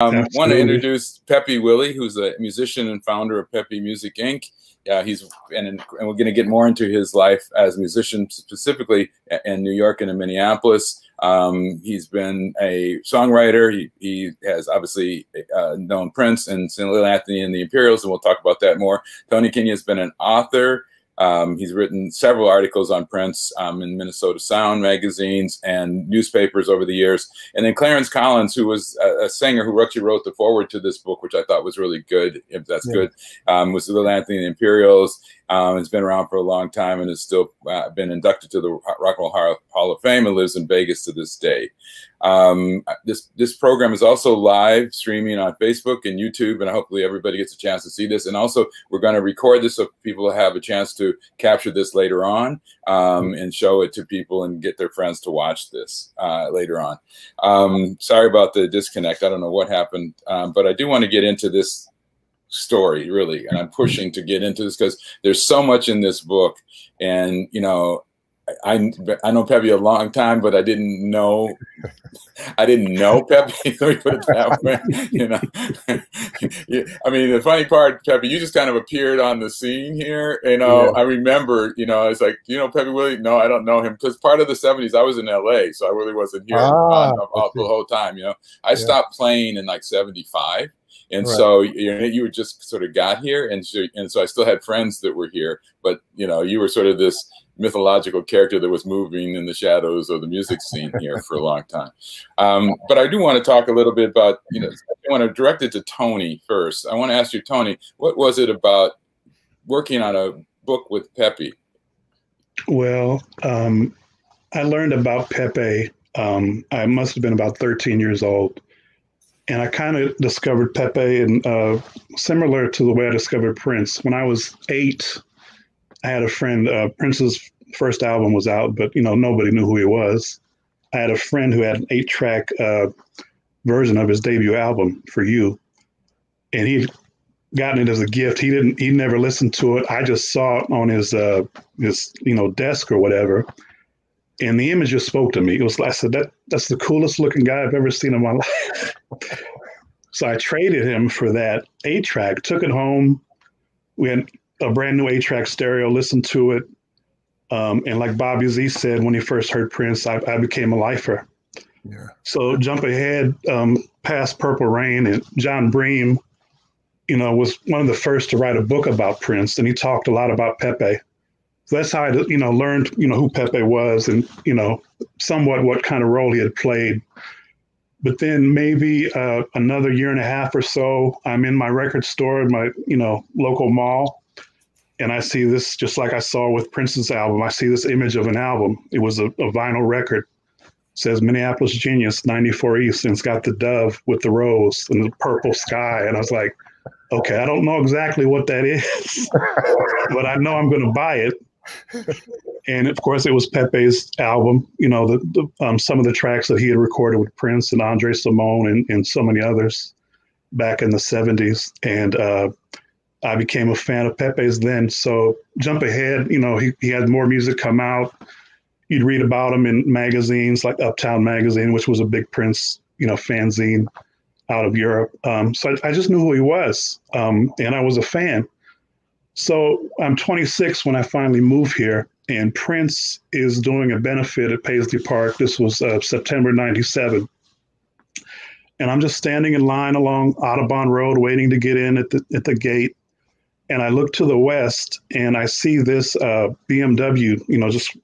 Um, want to introduce Pepe Willie, who's a musician and founder of Pepe Music Inc. Yeah, he's and, and we're going to get more into his life as a musician, specifically in New York and in Minneapolis. Um, he's been a songwriter. He, he has obviously uh, known Prince and St. Anthony and the Imperials, and we'll talk about that more. Tony Kiene has been an author. Um, he's written several articles on Prince um, in Minnesota Sound magazines and newspapers over the years. And then Clarence Collins, who was a, a singer who actually wrote the forward to this book, which I thought was really good, if that's yeah. good, um, was the Little Anthony and the Imperials. Um, has been around for a long time and has still uh, been inducted to the Rock and Roll Hall of Fame and lives in Vegas to this day. Um, this this program is also live streaming on Facebook and YouTube, and hopefully everybody gets a chance to see this. And also, we're going to record this so people have a chance to capture this later on um, and show it to people and get their friends to watch this uh, later on. Um, sorry about the disconnect. I don't know what happened, um, but I do want to get into this story really and i'm pushing to get into this because there's so much in this book and you know I I know Pepe a long time, but I didn't know I didn't know Pepe. Let me put it that way. You know, I mean, the funny part, Pepe, you just kind of appeared on the scene here. You know, yeah. I remember. You know, I was like, you know, Pepe Willie? No, I don't know him because part of the '70s I was in LA, so I really wasn't here ah, the whole time. You know, I yeah. stopped playing in like '75 and right. so you know you just sort of got here and so, and so I still had friends that were here but you know you were sort of this mythological character that was moving in the shadows of the music scene here for a long time. Um, but I do want to talk a little bit about you know I want to direct it to Tony first. I want to ask you Tony what was it about working on a book with Pepe? Well um, I learned about Pepe um, I must have been about 13 years old and I kind of discovered Pepe and uh, similar to the way I discovered Prince. When I was eight, I had a friend. Uh, Prince's first album was out, but you know nobody knew who he was. I had a friend who had an eight-track uh, version of his debut album for you, and he'd gotten it as a gift. He didn't. He never listened to it. I just saw it on his uh, his you know desk or whatever, and the image just spoke to me. It was I said that that's the coolest looking guy I've ever seen in my life. so I traded him for that eight track, took it home. We had a brand new eight track stereo, listened to it. Um, and like Bobby Z said when he first heard Prince, I, I became a lifer. Yeah. So jump ahead um, past Purple Rain and Jon Bream, you know, was one of the first to write a book about Prince, and he talked a lot about Pepe. That's how I, you know, learned, you know, who Pepe was and, you know, somewhat what kind of role he had played. But then maybe uh, another year and a half or so, I'm in my record store in my, you know, local mall. And I see this, just like I saw with Prince's album, I see this image of an album. It was a, a vinyl record. It says Minneapolis Genius 94 East, and it's got the dove with the rose and the purple sky. And I was like, okay, I don't know exactly what that is, but I know I'm going to buy it and of course, it was Pepe's album. You know, the, the um, some of the tracks that he had recorded with Prince and André Cymone and, and so many others back in the '70s. And uh, I became a fan of Pepe's then. So jump ahead. You know, he he had more music come out. You'd read about him in magazines like Uptown Magazine, which was a big Prince, you know, fanzine out of Europe. Um, so I, I, just knew who he was, um, and I was a fan. So I'm 26 when I finally move here, and Prince is doing a benefit at Paisley Park. This was uh, September 97. And I'm just standing in line along Audubon Road waiting to get in at the, at the gate. And I look to the west and I see this uh, BMW, you know, just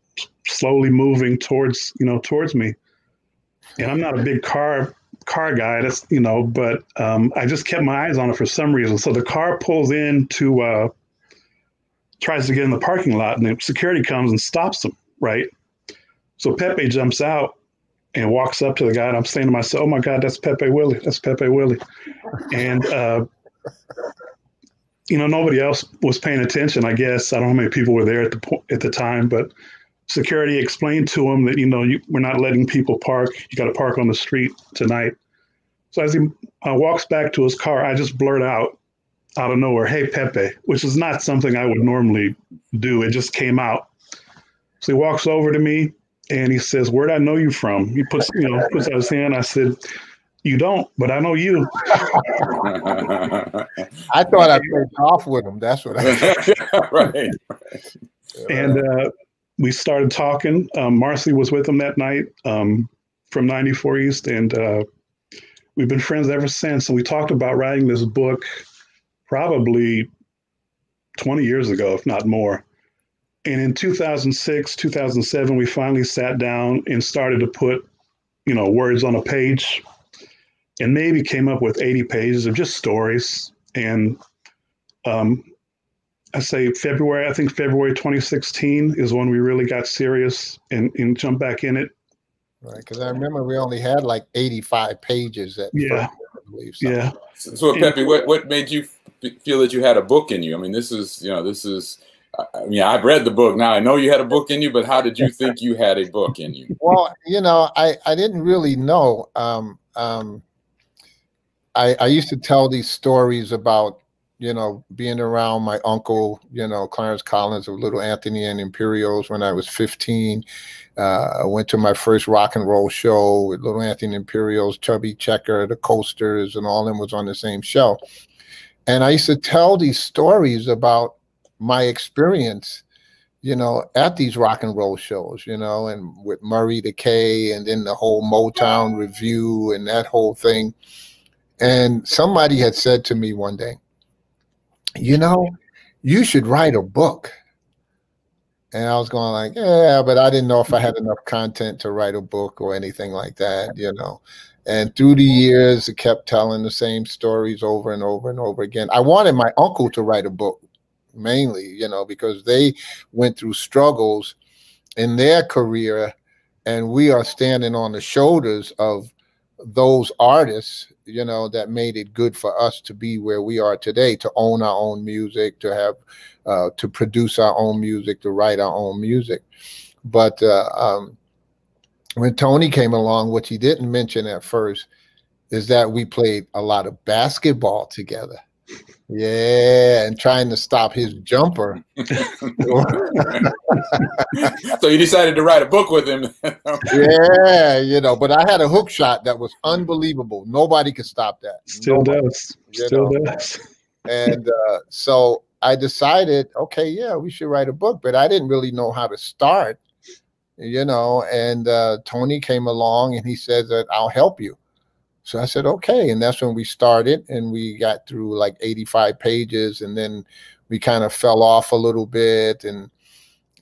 slowly moving towards, you know, towards me. And I'm not a big car car guy, that's, you know, but um, I just kept my eyes on it for some reason. So the car pulls into uh, tries to get in the parking lot, and the security comes and stops him, right? So Pepe jumps out and walks up to the guy, and I'm saying to myself, "Oh my God, that's Pepe Willie. That's Pepe Willie," and uh, you know nobody else was paying attention. I guess I don't know how many people were there at the po- at the time, but security explained to him that you know you, we're not letting people park. You got to park on the street tonight. So as he uh, walks back to his car, I just blurt out, out of nowhere, "Hey Pepe," which is not something I would normally do. It just came out. So he walks over to me and he says, "Where'd I know you from?" He puts, you know, puts out his hand. I said, You don't, but I know you. I thought I played off with him. That's what I. right. And uh, we started talking. Um, Marcy was with him that night um, from 94 East, and uh, we've been friends ever since. And we talked about writing this book probably 20 years ago, if not more. And in 2006, 2007, we finally sat down and started to put, you know, words on a page and maybe came up with 80 pages of just stories. And um, I say February, I think February 2016 is when we really got serious and, and jumped back in it. Right, because I remember we only had like 85 pages at yeah. first, believe. So. Yeah. So, so Pepe, what, what made you feel that you had a book in you? I mean, this is, you know, this is, I mean, I've read the book now. I know you had a book in you, but how did you think you had a book in you? Well, you know, I, I didn't really know. Um, um, I, I used to tell these stories about you know, being around my uncle, you know, Clarence Collins of Little Anthony and Imperials when I was 15. Uh, I went to my first rock and roll show with Little Anthony Imperials, Chubby Checker, the Coasters, and all them was on the same show. And I used to tell these stories about my experience, you know, at these rock and roll shows, you know, and with Murray the K and then the whole Motown review and that whole thing. And somebody had said to me one day, you know, you should write a book. And I was going like, yeah, but I didn't know if I had enough content to write a book or anything like that, you know. And through the years, it kept telling the same stories over and over and over again. I wanted my uncle to write a book mainly, you know, because they went through struggles in their career and we are standing on the shoulders of those artists you know that made it good for us to be where we are today to own our own music to have uh, to produce our own music to write our own music. But uh, um, when tony came along what he didn't mention at first is that we played a lot of basketball together yeah, and trying to stop his jumper. so you decided to write a book with him. yeah, you know, but I had a hook shot that was unbelievable. Nobody could stop that. Still Nobody, does. Still know? does. And uh, so I decided, okay, yeah, we should write a book, but I didn't really know how to start, you know. And uh, Tony came along and he said that I'll help you. So I said, okay. And that's when we started and we got through like 85 pages and then we kind of fell off a little bit and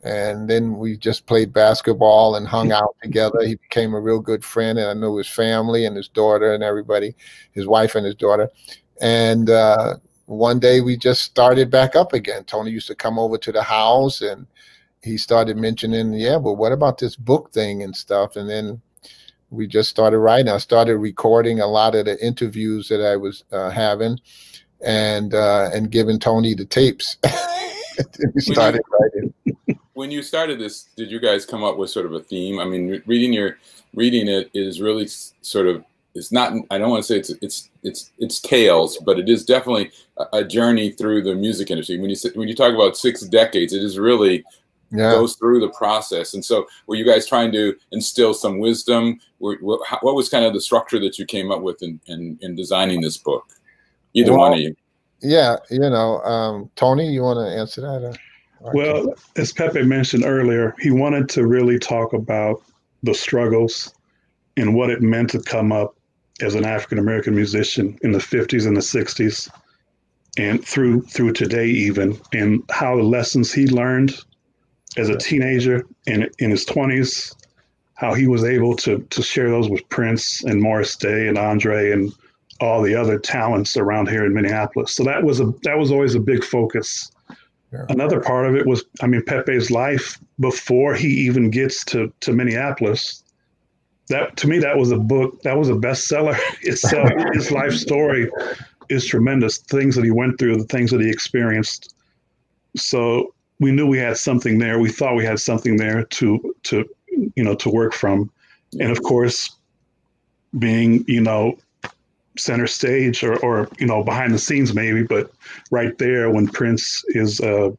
and then we just played basketball and hung out together. He became a real good friend and I knew his family and his daughter and everybody, his wife and his daughter. And uh, one day we just started back up again. Tony used to come over to the house and he started mentioning, yeah, but what about this book thing and stuff? And then we just started writing. I started recording a lot of the interviews that I was uh, having, and uh, and giving Tony the tapes. we started writing. When you started this, did you guys come up with sort of a theme? I mean, reading your reading it is really sort of it's not. I don't want to say it's it's it's it's tales, but it is definitely a, a journey through the music industry. When you when you talk about six decades, it is really yeah. goes through the process. And so, were you guys trying to instill some wisdom? what was kind of the structure that you came up with in, in, in designing this book? Either well, one of you. Yeah, you know, um, Tony, you want to answer that? well, as Pepe mentioned earlier, he wanted to really talk about the struggles and what it meant to come up as an African American musician in the 50s and the 60s and through through today even and how the lessons he learned as a teenager in in his 20s, how he was able to to share those with Prince and Morris Day and Andre and all the other talents around here in Minneapolis. So that was a that was always a big focus. Yeah. Another part of it was, I mean, Pepe's life before he even gets to to Minneapolis. That to me, that was a book. That was a bestseller itself. Uh, his life story is tremendous. Things that he went through, the things that he experienced. So we knew we had something there. We thought we had something there to to you know to work from, and of course, being you know center stage or or you know behind the scenes maybe, but right there when Prince is uh,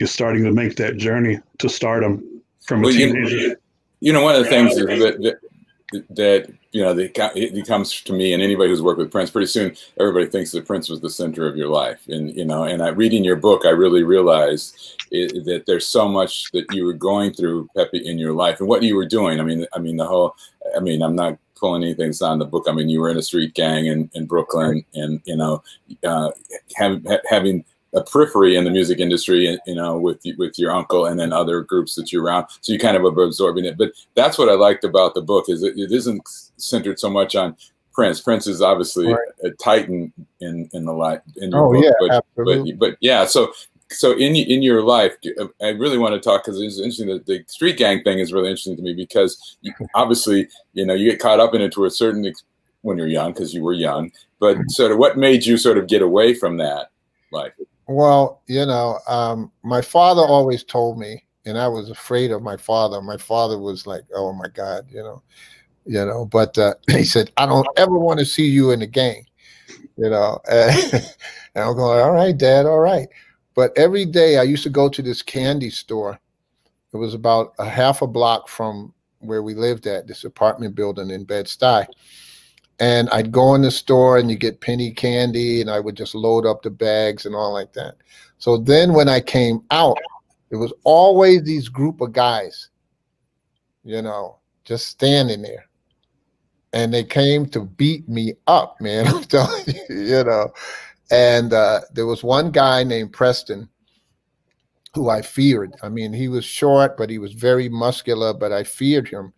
is starting to make that journey to stardom from well, a teenager. You, you know, one of the things is that, that you know it becomes to me and anybody who's worked with Prince pretty soon everybody thinks that Prince was the center of your life. And you know and I reading your book I really realized it, that there's so much that you were going through Pepe in your life and what you were doing. I mean I mean the whole I mean I'm not pulling anything on the book. I mean you were in a street gang in, in Brooklyn and you know uh, have, having a periphery in the music industry, you know, with with your uncle and then other groups that you're around. So you kind of absorbing it. But that's what I liked about the book is it, it isn't centered so much on Prince. Prince is obviously right. a titan in in the life in your oh, book. Yeah, but, absolutely. But, but yeah, so so in in your life, I really want to talk because it's interesting that the street gang thing is really interesting to me because you, obviously you know you get caught up in it to a certain when you're young because you were young. But mm-hmm. sort of what made you sort of get away from that life? Well, you know, um, my father always told me, and I was afraid of my father. My father was like, "Oh my God," you know, you know. But uh, he said, "I don't ever want to see you in the game," you know. and I'm going, "All right, Dad, all right." But every day I used to go to this candy store. It was about a half a block from where we lived at this apartment building in Bed Stuy and I'd go in the store and you get penny candy and I would just load up the bags and all like that. So then when I came out, it was always these group of guys, you know, just standing there. And they came to beat me up, man. I'm telling you, you know. And uh, there was one guy named Preston who I feared. I mean, he was short, but he was very muscular, but I feared him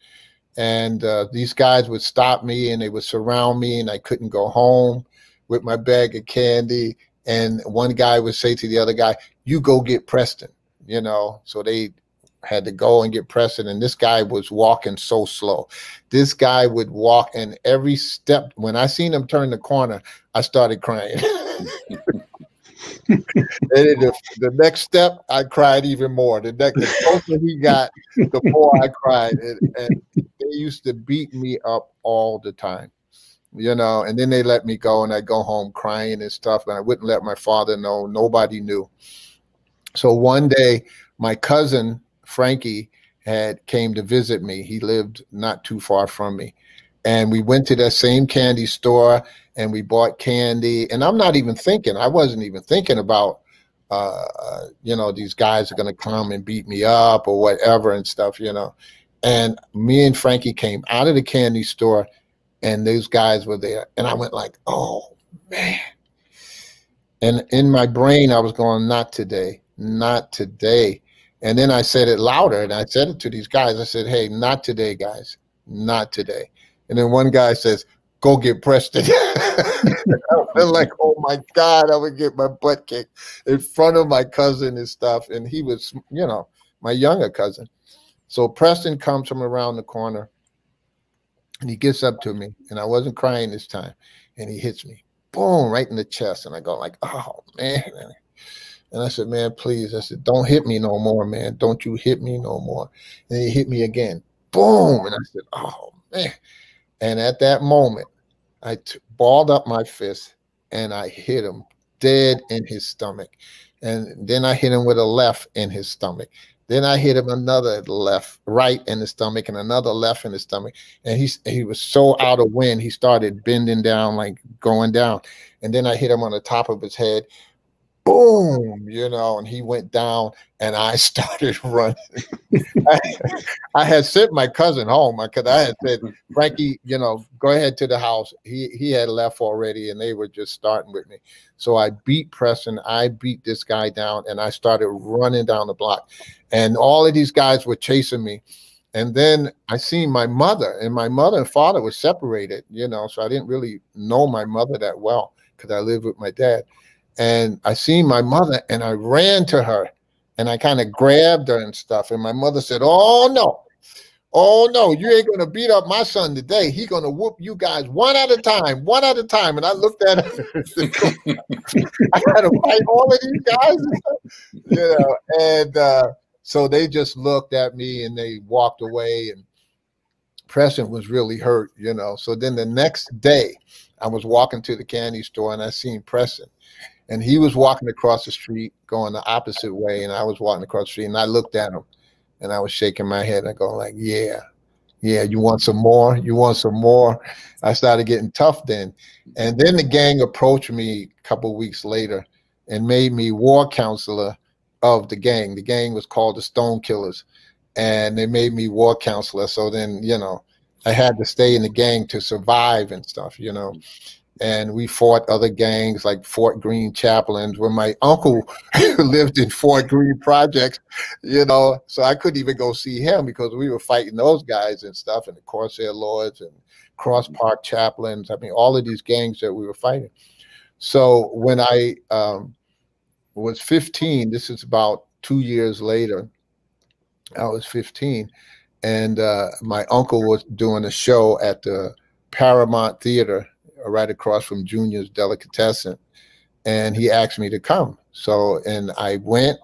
and uh, these guys would stop me and they would surround me and i couldn't go home with my bag of candy. And one guy would say to the other guy you go get preston you know? So they had to go and get preston and this guy was walking so slow. This guy would walk and every step when i seen him turn the corner i started crying and the, the, next step, I cried even more. The next, the closer he got, the more I cried. And, and, they used to beat me up all the time, you know. And then they let me go, and I go home crying and stuff. And I wouldn't let my father know. Nobody knew. So one day, my cousin Frankie had came to visit me. He lived not too far from me, and we went to that same candy store and we bought candy. And I'm not even thinking, I wasn't even thinking about, uh, uh you know, these guys are going to come and beat me up or whatever and stuff, you know. And me and Frankie came out of the candy store and those guys were there. And I went like, oh, man. And in my brain, I was going, not today, not today. And then I said it louder and I said it to these guys. I said, hey, not today, guys, not today. And then one guy says, go get Preston. I'm like, oh my God, I would get my butt kicked in front of my cousin and stuff. And he was, you know, my younger cousin. So Preston comes from around the corner and he gets up to me. And I wasn't crying this time. And he hits me, boom, right in the chest. And I go like, oh man. And I said, man, please. I said, don't hit me no more, man. Don't you hit me no more. And he hit me again. Boom. And I said, oh man. And at that moment, I t- balled up my fist and I hit him dead in his stomach. And then I hit him with a left in his stomach. Then I hit him another left, right in the stomach, and another left in the stomach. And he he was so out of wind, he started bending down, like going down. And then I hit him on the top of his head boom, you know, and he went down and I started running. I, I, had sent my cousin home because I had said, Frankie, you know, go ahead to the house. He he had left already and they were just starting with me. So I beat Preston, I beat this guy down and I started running down the block. And all of these guys were chasing me. And then I seen my mother, and my mother and father were separated, you know, so I didn't really know my mother that well because I lived with my dad and I seen my mother and I ran to her and I kind of grabbed her and stuff. And my mother said, Oh no, oh no, you ain't gonna beat up my son today. He gonna whoop you guys one at a time, one at a time. And I looked at her, I to fight all of these guys, you know, and uh, so they just looked at me and they walked away and Preston was really hurt, you know. So then the next day I was walking to the candy store and I seen Preston and he was walking across the street going the opposite way and i was walking across the street and i looked at him and i was shaking my head and going like yeah Yeah, you want some more? You want some more? I started getting tough then. And then the gang approached me a couple weeks later and made me war counselor of the gang. The gang was called the Stone Killers. And they made me war counselor. So then, you know, I had to stay in the gang to survive and stuff, you know and we fought other gangs like Fort Greene Chaplains, where my uncle lived in Fort Greene projects, you know. So I couldn't even go see him because we were fighting those guys and stuff, and the Corsair Lords and Cross Park Chaplains. I mean, all of these gangs that we were fighting. So when I um, was 15, this is about two years later. I was 15, and uh, my uncle was doing a show at the Paramount Theater right across from Junior's Delicatessen, and he asked me to come. So, and I went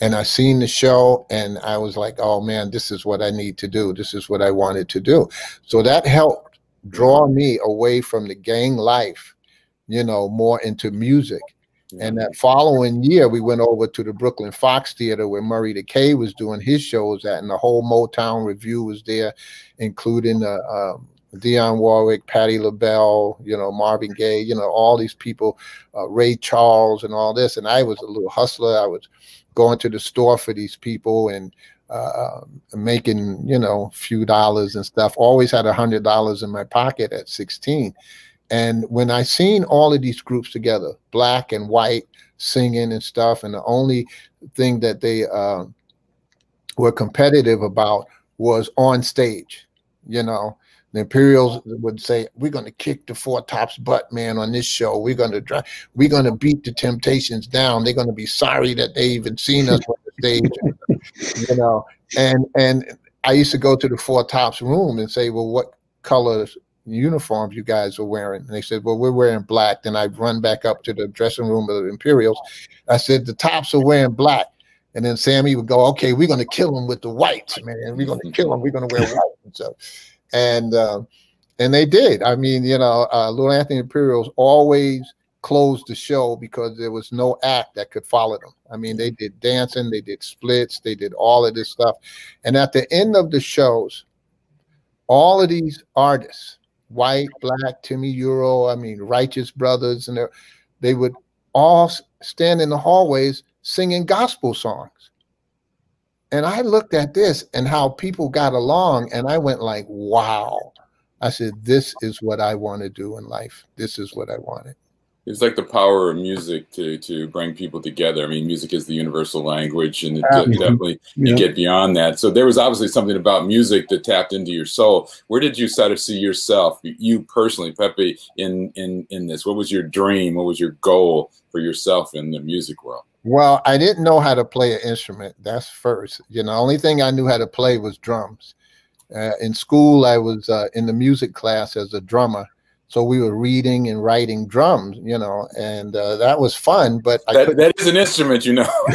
and I seen the show, and I was like, oh man, this is what I need to do. This is what I wanted to do. So that helped draw me away from the gang life, you know, more into music. And that following year, we went over to the Brooklyn Fox Theater where Murray the K was doing his shows at, and the whole Motown review was there, including the um, Dionne Warwick, Patti LaBelle, you know, Marvin Gaye, you know, all these people, uh, Ray Charles, and all this. And I was a little hustler. I was going to the store for these people and uh, making, you know, few dollars and stuff. Always had a hundred dollars in my pocket at 16. And when I seen all of these groups together, black and white, singing and stuff, and the only thing that they uh, were competitive about was on stage, you know the Imperials would say, "We're going to kick the Four Tops butt, man, on this show. We're going to drive. We're going to beat the Temptations down. They're going to be sorry that they even seen us on the stage, you know." And and I used to go to the Four Tops room and say, "Well, what colors uniforms you guys are wearing?" And they said, "Well, we're wearing black." Then I'd run back up to the dressing room of the Imperials. I said, "The Tops are wearing black." And then Sammy would go, "Okay, we're going to kill them with the whites, man. We're going to kill them. We're going to wear white." And so and uh, and they did. I mean, you know, uh, Little Anthony Imperials always closed the show because there was no act that could follow them. I mean, they did dancing, they did splits, they did all of this stuff, and at the end of the shows, all of these artists, white, black, Timi Yuro, I mean, Righteous Brothers, and they would all stand in the hallways singing gospel songs. And I looked at this and how people got along, and I went like, wow. I said, this is what I want to do in life. This is what I wanted. It's like the power of music to to bring people together. I mean, music is the universal language, and it um, definitely yeah. you get beyond that. So there was obviously something about music that tapped into your soul. Where did you sort of see yourself, you personally, Pepe, in in in this? What was your dream? What was your goal for yourself in the music world? Well, I didn't know how to play an instrument. That's first. You know, the only thing I knew how to play was drums. Uh, in school, I was uh, in the music class as a drummer. So we were reading and writing drums, you know, and uh, that was fun. But that, that is an instrument, you know.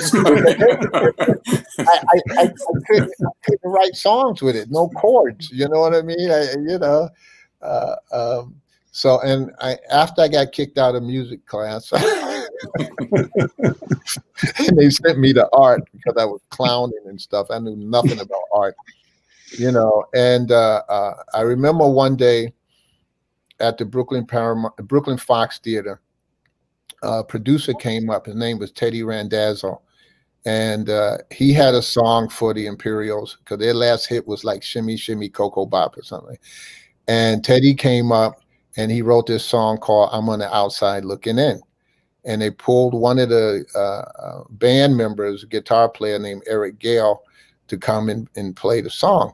I, I, I, couldn't, I, couldn't, write songs with it, no chords. You know what I mean? I, you know, uh, um, so and I after I got kicked out of music class. and they sent me to art because I was clowning and stuff. I knew nothing about art, you know. And uh, uh, I remember one day at the Brooklyn Paramount, Brooklyn Fox Theater, a producer came up. His name was Teddy Randazzo. And uh, he had a song for the Imperials because their last hit was like Shimmy Shimmy Ko-Ko-Bop or something. And Teddy came up and he wrote this song called I'm on the Outside Looking In and they pulled one of the uh, uh, band members, a guitar player named Eric Gale, to come and, and play the song.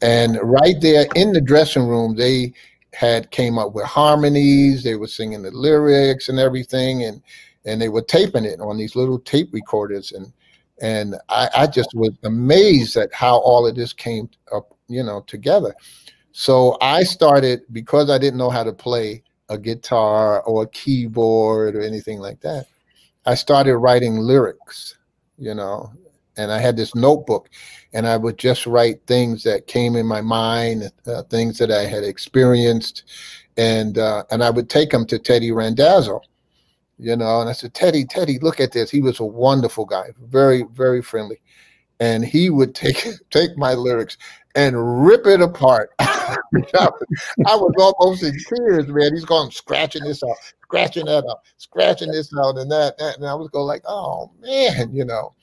And right there in the dressing room, they had came up with harmonies. They were singing the lyrics and everything, and and they were taping it on these little tape recorders. And and I, I just was amazed at how all of this came up, you know, together. So I started because I didn't know how to play a guitar or a keyboard or anything like that. I started writing lyrics, you know, and I had this notebook and I would just write things that came in my mind, uh, things that I had experienced. And, uh, and I would take them to Teddy Randazzo, you know, and I said, Teddy, Teddy, look at this. He was a wonderful guy, very, very friendly. And he would take, take my lyrics and rip it apart. I was almost in tears, man. He's going scratching this out, scratching that out, scratching this out, and that, that, and I was going like, oh man, you know.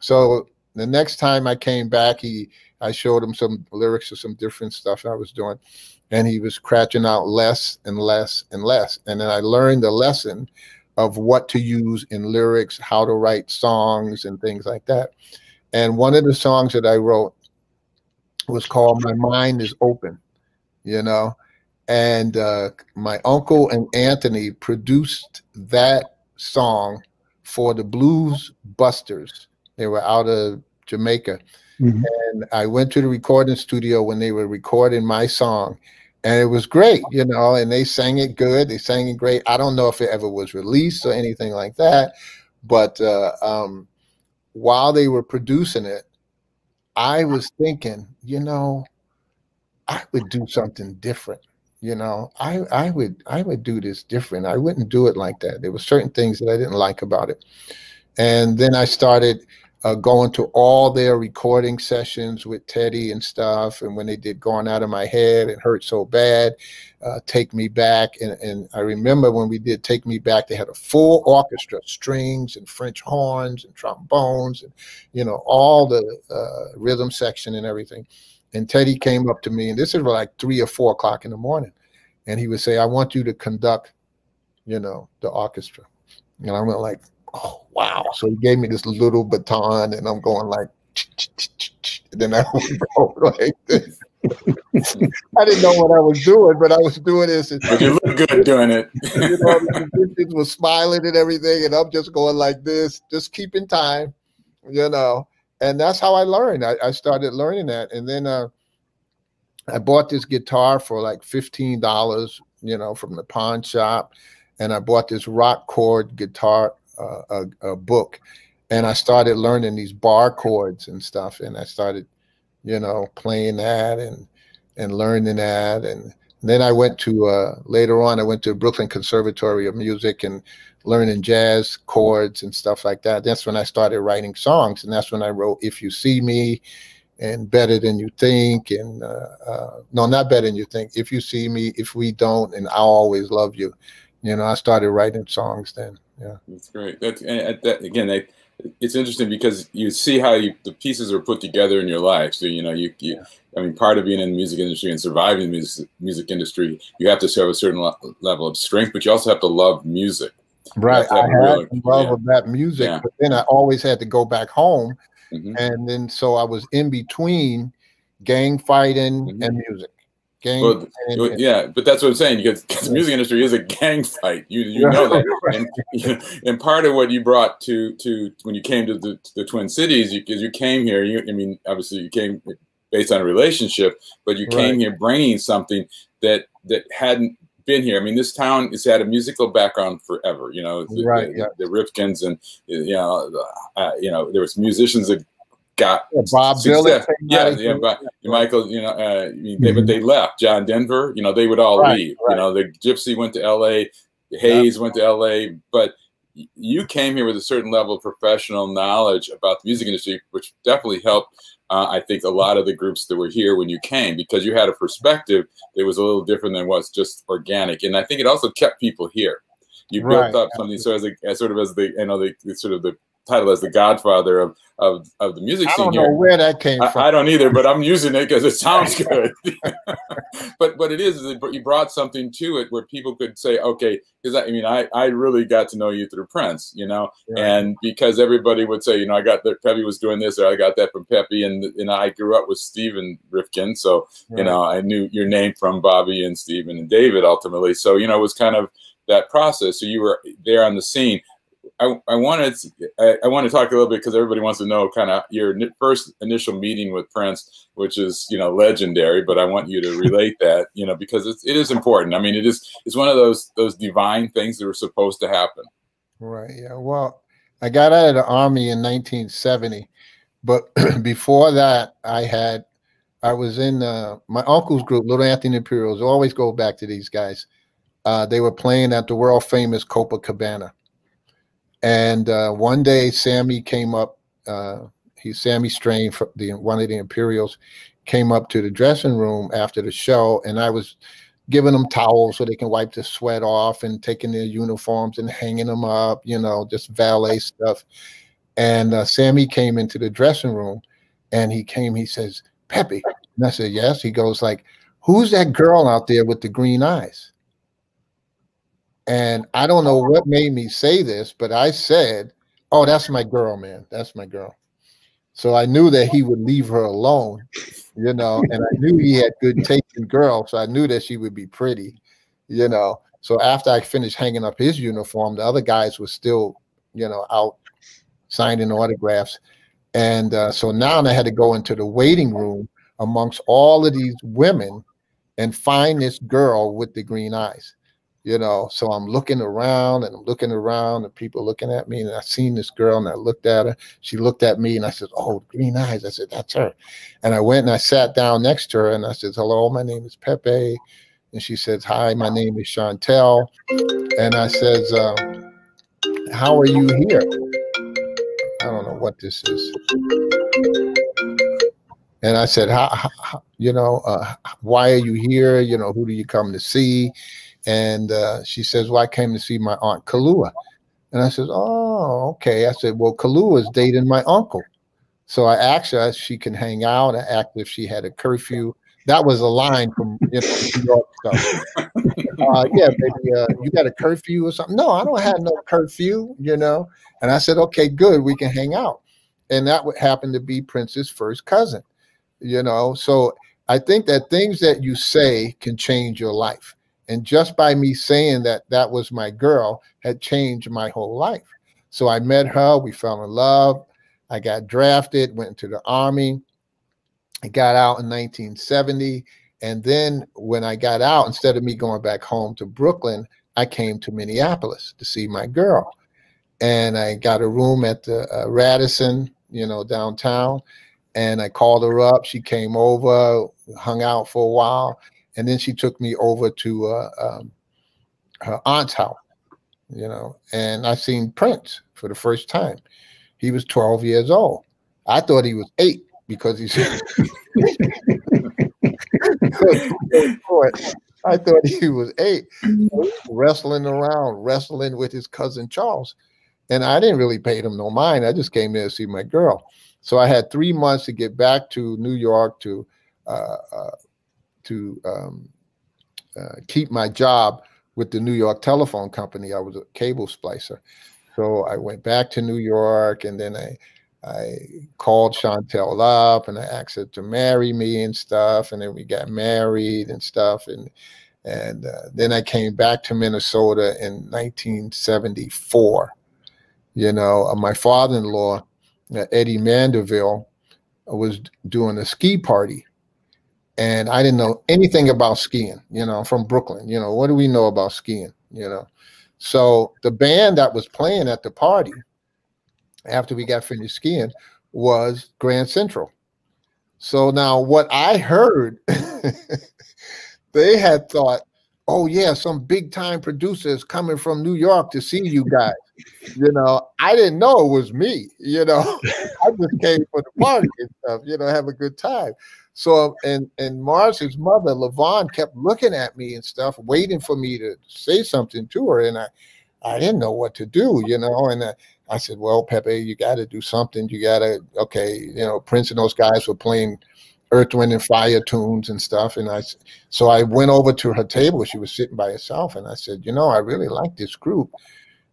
So the next time I came back, he I showed him some lyrics of some different stuff I was doing, and he was scratching out less and less and less. And then I learned the lesson of what to use in lyrics, how to write songs, and things like that. And one of the songs that I wrote was called My Mind is Open, you know. And uh, my uncle and Anthony produced that song for the Blues Busters. They were out of Jamaica. Mm-hmm. And I went to the recording studio when they were recording my song. And it was great, you know, and they sang it good. They sang it great. I don't know if it ever was released or anything like that. But uh, um, while they were producing it, I was thinking, you know, I would do something different. You know, I I would I would do this different. I wouldn't do it like that. There were certain things that I didn't like about it. And then I started uh, going to all their recording sessions with Teddy and stuff. And when they did Going Out of My Head, It Hurt So Bad, uh, Take Me Back. And, and I remember when we did Take Me Back, they had a full orchestra, strings and French horns and trombones and, you know, all the uh, rhythm section and everything. And Teddy came up to me, and this is like three or four o'clock in the morning. And he would say, I want you to conduct, you know, the orchestra. And I went like, oh wow. So he gave me this little baton, and I'm going like, then I would go like this. I didn't know what I was doing, but I was doing this. And, but you look good doing it. you know, the was smiling and everything, and I'm just going like this, just keeping time, you know. And that's how I learned. I, I started learning that, and then uh, I bought this guitar for like fifteen dollars, you know, from the pawn shop, and I bought this rock chord guitar a, a, book, and I started learning these bar chords and stuff, and I started, you know, playing that and and learning that, and then I went to uh, later on. I went to Brooklyn Conservatory of Music and learning jazz chords and stuff like that. That's when I started writing songs, and that's when I wrote "If You See Me." and better than you think and uh, uh, no not better than you think if you see me if we don't and i'll always love you you know i started writing songs then yeah that's great that's and that, again they, it's interesting because you see how you, the pieces are put together in your life so you know you, you yeah. i mean part of being in the music industry and surviving the music, music industry you have to have a certain level of strength but you also have to love music right i had real, love yeah. of that music yeah. but then i always had to go back home mm-hmm. and then so i was in between gang fighting mm-hmm. and music gang. Well, yeah, but that's what I'm saying because, because the music industry is a gang fight. You you know that, and, and part of what you brought to to when you came to the, to the Twin Cities, you, because you came here. You, I mean, obviously you came based on a relationship, but you came right. here bringing something that that hadn't been here. I mean, this town has had a musical background forever. You know, the, right, the, yeah. the Rivkins and you know, uh, you know, there was musicians that got yeah, Bob Dylan. Yeah, yeah, but Michael, you know, uh, they, mm-hmm. but they left. John Denver, you know, they would all right, leave. Right. You know, the Gypsy went to L.A., Hayes yeah. went to L.A., but you came here with a certain level of professional knowledge about the music industry, which definitely helped. Uh, I think a lot of the groups that were here when you came because you had a perspective that was a little different than what's just organic, and I think it also kept people here. You built right. up something so as a as sort of as the you know the, the sort of the title as the Godfather of of, of the music scene. I don't know where that came I, from. I don't either, but I'm using it because it sounds good. but but it is you brought something to it where people could say, okay, because I, I, mean I I really got to know you through Prince, you know, and because everybody would say, you know, I got that Pepe was doing this or I got that from Pepe, and and I grew up with Stephen Rivkin, so you know I knew your name from Bobby and Stephen and David ultimately. So you know it was kind of that process. So you were there on the scene. I, I wanted to, I, I want to talk a little bit because everybody wants to know kind of your first initial meeting with Prince, which is you know legendary. But I want you to relate that, you know, because it's, it is important. I mean, it is it's one of those those divine things that were supposed to happen. Right. Yeah. Well, I got out of the army in 1970, but before that, I had I was in uh, my uncle's group, Little Anthony Imperials. Always go back to these guys. Uh, they were playing at the world famous Copacabana and uh, one day, Sammy came up. Uh, he's Sammy Strain, the one of the Imperials, came up to the dressing room after the show, and I was giving them towels so they can wipe the sweat off and taking their uniforms and hanging them up, you know, just valet stuff. And uh, Sammy came into the dressing room and he came, he says, Pepe. And I said, Yes. He goes, like, who's that girl out there with the green eyes? And I don't know what made me say this, but I said, Oh, that's my girl, man. That's my girl. So I knew that he would leave her alone, you know, and I knew he had good taste in girls. So I knew that she would be pretty, you know. So after I finished hanging up his uniform, the other guys were still, you know, out signing autographs. And uh, so now I had to go into the waiting room amongst all of these women and find this girl with the green eyes you know so i'm looking around and i'm looking around and people looking at me and i seen this girl and i looked at her. She looked at me and i said oh green eyes. I said that's her. And i went and i sat down next to her and i said hello my name is pepe. And she says hi my name is shauntel. And i says uh, how are you here? I don't know what this is. And I said, how, how you know, uh, why are you here? You know, who do you come to see? And uh, she says, well, I came to see my aunt Kalua. And I says, oh, okay. I said, well, Kalua is dating my uncle. So I asked her if she can hang out. I asked if she had a curfew. That was a line from you know, New York stuff. Uh, yeah, baby, uh, you got a curfew or something? No, I don't have no curfew, you know. And I said, okay, good, we can hang out. And that would happen to be Prince's first cousin you know so i think that things that you say can change your life and just by me saying that that was my girl had changed my whole life. So i met her we fell in love. I got drafted went into the army. I got out in 1970 and then when i got out instead of me going back home to brooklyn i came to minneapolis to see my girl. And i got a room at the uh, radisson you know downtown. And I called her up. She came over, hung out for a while, and then she took me over to uh, um, her aunt's house, you know, and I seen Prince for the first time. He was 12 years old. I thought he was eight because he's. I thought he was eight, wrestling around, wrestling with his cousin Charles. And I didn't really pay him no mind. I just came there to see my girl. So I had three months to get back to New York to uh, uh, to um, uh, keep my job with the New York Telephone Company. I was a cable splicer. So I went back to New York, and then I I called Shauntel up and I asked her to marry me and stuff, and then we got married and stuff, and and uh, then I came back to Minnesota in 1974. You know, uh, my father-in-law Eddie Manderville was doing a ski party. And I didn't know anything about skiing, you know, from Brooklyn. You know, what do we know about skiing, you know? So the band that was playing at the party after we got finished skiing was Grand Central. So now what I heard, they had thought, oh yeah, some big time producers coming from New York to see you guys you know, I didn't know it was me. You know, I just came for the party and stuff. You know, have a good time. So, and and Marcy's mother, Levon, kept looking at me and stuff, waiting for me to say something to her, and I, I didn't know what to do. You know, and I, I said, "Well, Pepe, you got to do something. You got to, okay." You know, Prince and those guys were playing Earth, Wind, and Fire tunes and stuff. And I, so I went over to her table. She was sitting by herself, and I said, "You know, I really like this group."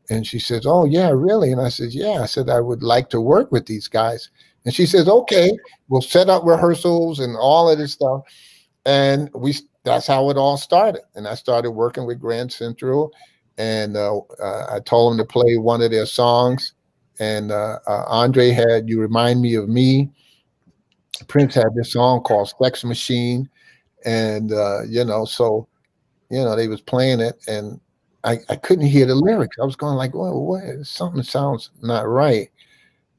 And she says, Oh, yeah, really? And I said, Yeah. I said, I would like to work with these guys. And she says, Okay, we'll set up rehearsals and all of this stuff. And we that's how it all started. And I started working with Grand Central. And uh, uh, I told them to play one of their songs. And uh, uh Andre had You Remind Me of Me. Prince had this song called Sex Machine. And, uh, you know, so, you know, they was playing it. And I, I couldn't hear the lyrics. I was going like, well, what? Something sounds not right.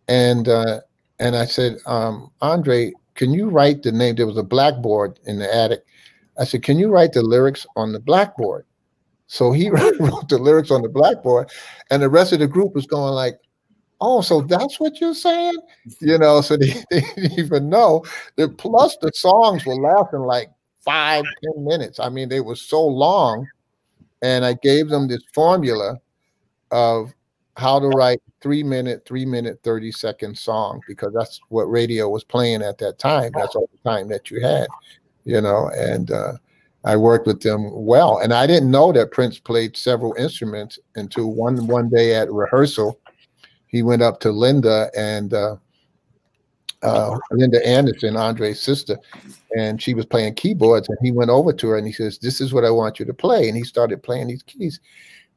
And uh, and I said, um, Andre, can you write the name? There was a blackboard in the attic. I said, can you write the lyrics on the blackboard? So he wrote the lyrics on the blackboard, and the rest of the group was going like, oh, so that's what you're saying? You know, so they, they didn't even know. The, plus, the songs were lasting like five, ten minutes. I mean, they were so long. And I gave them this formula of how to write three minute, three minute, 30 second song because that's what radio was playing at that time. That's all the time that you had, you know, and uh, I worked with them well. And I didn't know that Prince played several instruments until one one day at rehearsal he went up to Linda and uh, uh, Linda Anderson, Andre's sister, and she was playing keyboards. And he went over to her and he says, "This is what I want you to play." And he started playing these keys,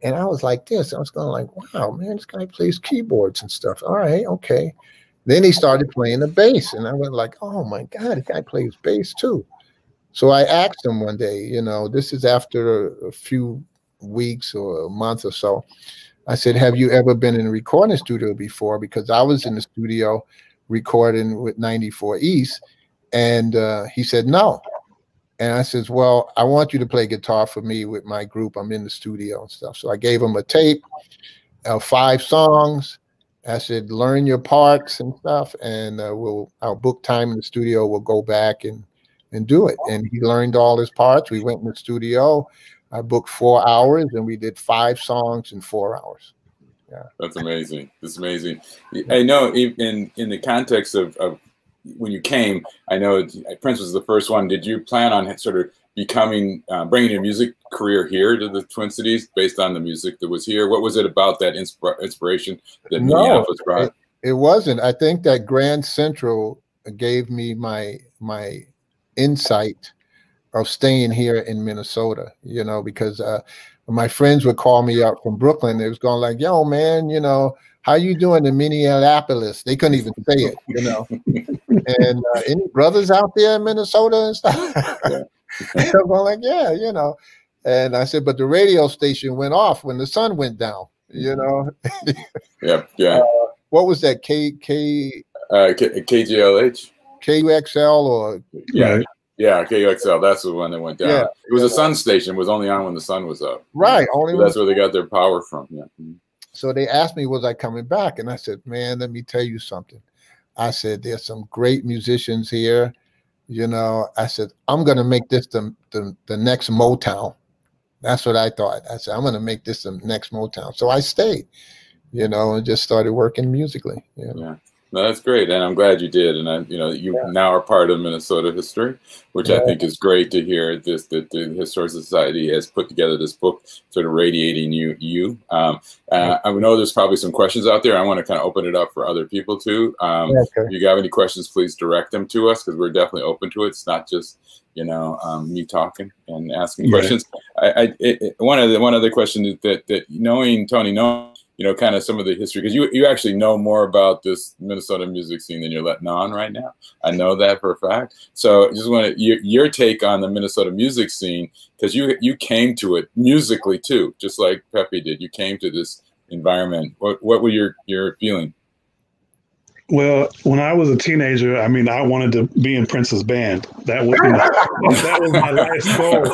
and I was like this. I was going like, "Wow, man, this guy plays keyboards and stuff." All right, okay. Then he started playing the bass, and I went like, "Oh my god, this guy plays bass too." So I asked him one day, you know, this is after a, few weeks or a month or so. I said, Have you ever been in a recording studio before? Because I was in the studio recording with 94 East. And uh, he said, No. And I says, Well, I want you to play guitar for me with my group. I'm in the studio and stuff. So I gave him a tape of five songs. I said, Learn your parts and stuff. And uh, we'll, I'll book time in the studio. We'll go back and, and do it. And he learned all his parts. We went in the studio. I booked four hours and we did five songs in four hours. Yeah. That's amazing. That's amazing. I know in in the context of, of when you came, I know Prince was the first one. Did you plan on sort of becoming, uh, bringing your music career here to the Twin Cities based on the music that was here? What was it about that insp- inspiration that no? It, it wasn't. I think that Grand Central gave me my my insight of staying here in Minnesota, you know, because uh, my friends would call me up from Brooklyn. They was going like, yo, man, you know, how you doing in Minneapolis? They couldn't even say it, you know. and uh, any brothers out there in Minnesota and stuff? Yeah. I'm going like, yeah, you know. And I said, but the radio station went off when the sun went down, you know. yeah, yeah. Uh, what was that? K K uh, K- KGLH? KXL or yeah. Yeah, KUXL. That's the one that went down. Yeah. It was a sun station. It was only on when the sun was up. Right. Only so that's where they got their power from. Yeah. Mm-hmm. So they asked me, was I coming back? And I said, man, let me tell you something. I said, there's some great musicians here. You know, I said, I'm going to make this the, the, the next Motown. That's what I thought. I said, I'm going to make this the next Motown. So I stayed, you know, and just started working musically. You know? Yeah. No, that's great, and I'm glad you did. And I, you know, you yeah. now are part of Minnesota history, which yeah. I think is great to hear. This that the Historical Society has put together this book, sort of radiating you. You, um, uh, I know there's probably some questions out there. I want to kind of open it up for other people too. Um, yeah, okay. If you have any questions, please direct them to us because we're definitely open to it. It's not just you know um, me talking and asking questions. I, I it, one of the one other question is that that knowing Tony, knowing you know, kind of some of the history because you you actually know more about this Minnesota music scene than you're letting on right now. I know that for a fact. So just want to, your, your take on the Minnesota music scene because you you came to it musically too, just like Pepe did. You came to this environment. What what were your your feeling? Well, when I was a teenager, I mean, I wanted to be in Prince's band. That was my, that was my life's goal.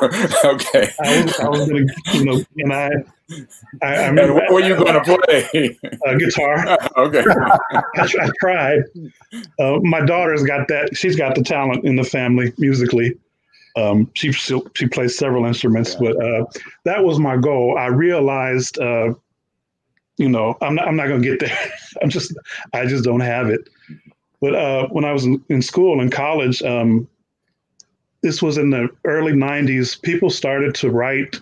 okay. I was, I was gonna, you know, and I, I, I what were you going to play? Uh, guitar. okay. I, I tried. Uh, my daughter's got that. She's got the talent in the family musically. Um, she she plays several instruments, yeah. but uh, that was my goal. I realized uh, you know, I'm not, I'm not going to get there. I'm just, I just don't have it. But uh, when I was in, in school and college, um, this was in the early 90s, people started to write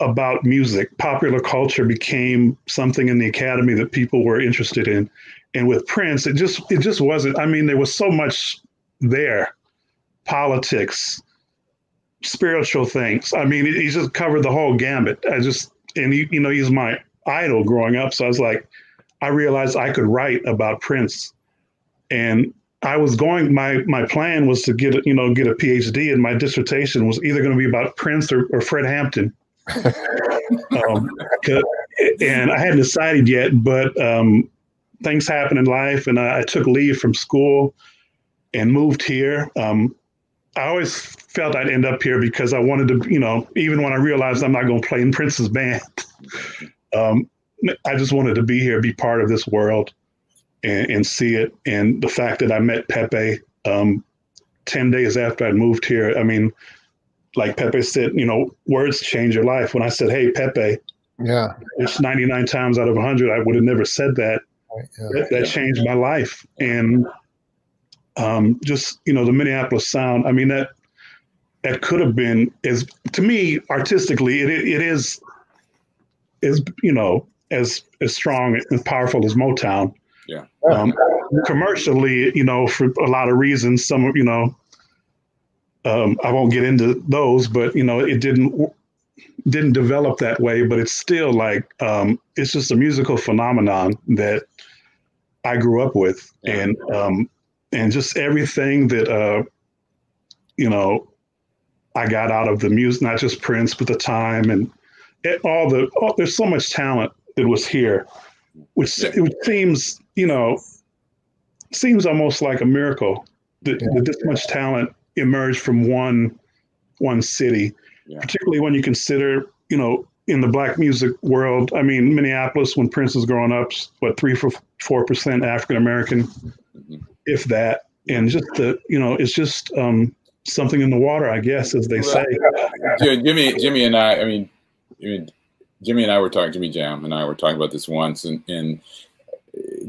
about music. Popular culture became something in the academy that people were interested in. And with Prince, it just it just wasn't. I mean, there was so much there, politics, spiritual things. I mean, he just covered the whole gambit. I just and he, you know, he's my idol growing up. So I was like, I realized I could write about Prince, and I was going. My my plan was to get you know get a PhD, and my dissertation was either going to be about Prince or, or Fred Hampton. um, and I hadn't decided yet, but um, things happen in life, and I, I, took leave from school and moved here. Um, I always felt I'd end up here because I wanted to, you know, even when I realized I'm not going to play in Prince's band, um, I just wanted to be here, be part of this world, and, and see it. And the fact that I met Pepe um, ten days after I moved here, I mean, like Pepe said, you know, words change your life. When I said, "Hey, Pepe," yeah, it's ninety nine times out of hundred, I would have never said that. Yeah. That, that changed my life, and um, just you know, the Minneapolis sound. I mean that that could have been is to me artistically it, it is is you know as as strong and powerful as Motown. Yeah. Um, commercially, you know, for a lot of reasons, some of you know, um, I won't get into those, but you know, it didn't didn't develop that way. But it's still like um, it's just a musical phenomenon that I grew up with, yeah. and um, and just everything that uh, you know I got out of the music, not just Prince, but the time and it, all the. Oh, there's so much talent that was here, which yeah. it seems you know seems almost like a miracle that, yeah. that this much talent emerged from one one city, yeah. particularly when you consider you know in the black music world. I mean, Minneapolis when Prince was growing up, what three for four percent African American, mm-hmm. if that, and just the you know it's just um, something in the water, I guess, as they say. Jimmy, Jimmy, and I. I mean, I mean, Jimmy and I were talking. Jimmy Jam and I were talking about this once, and and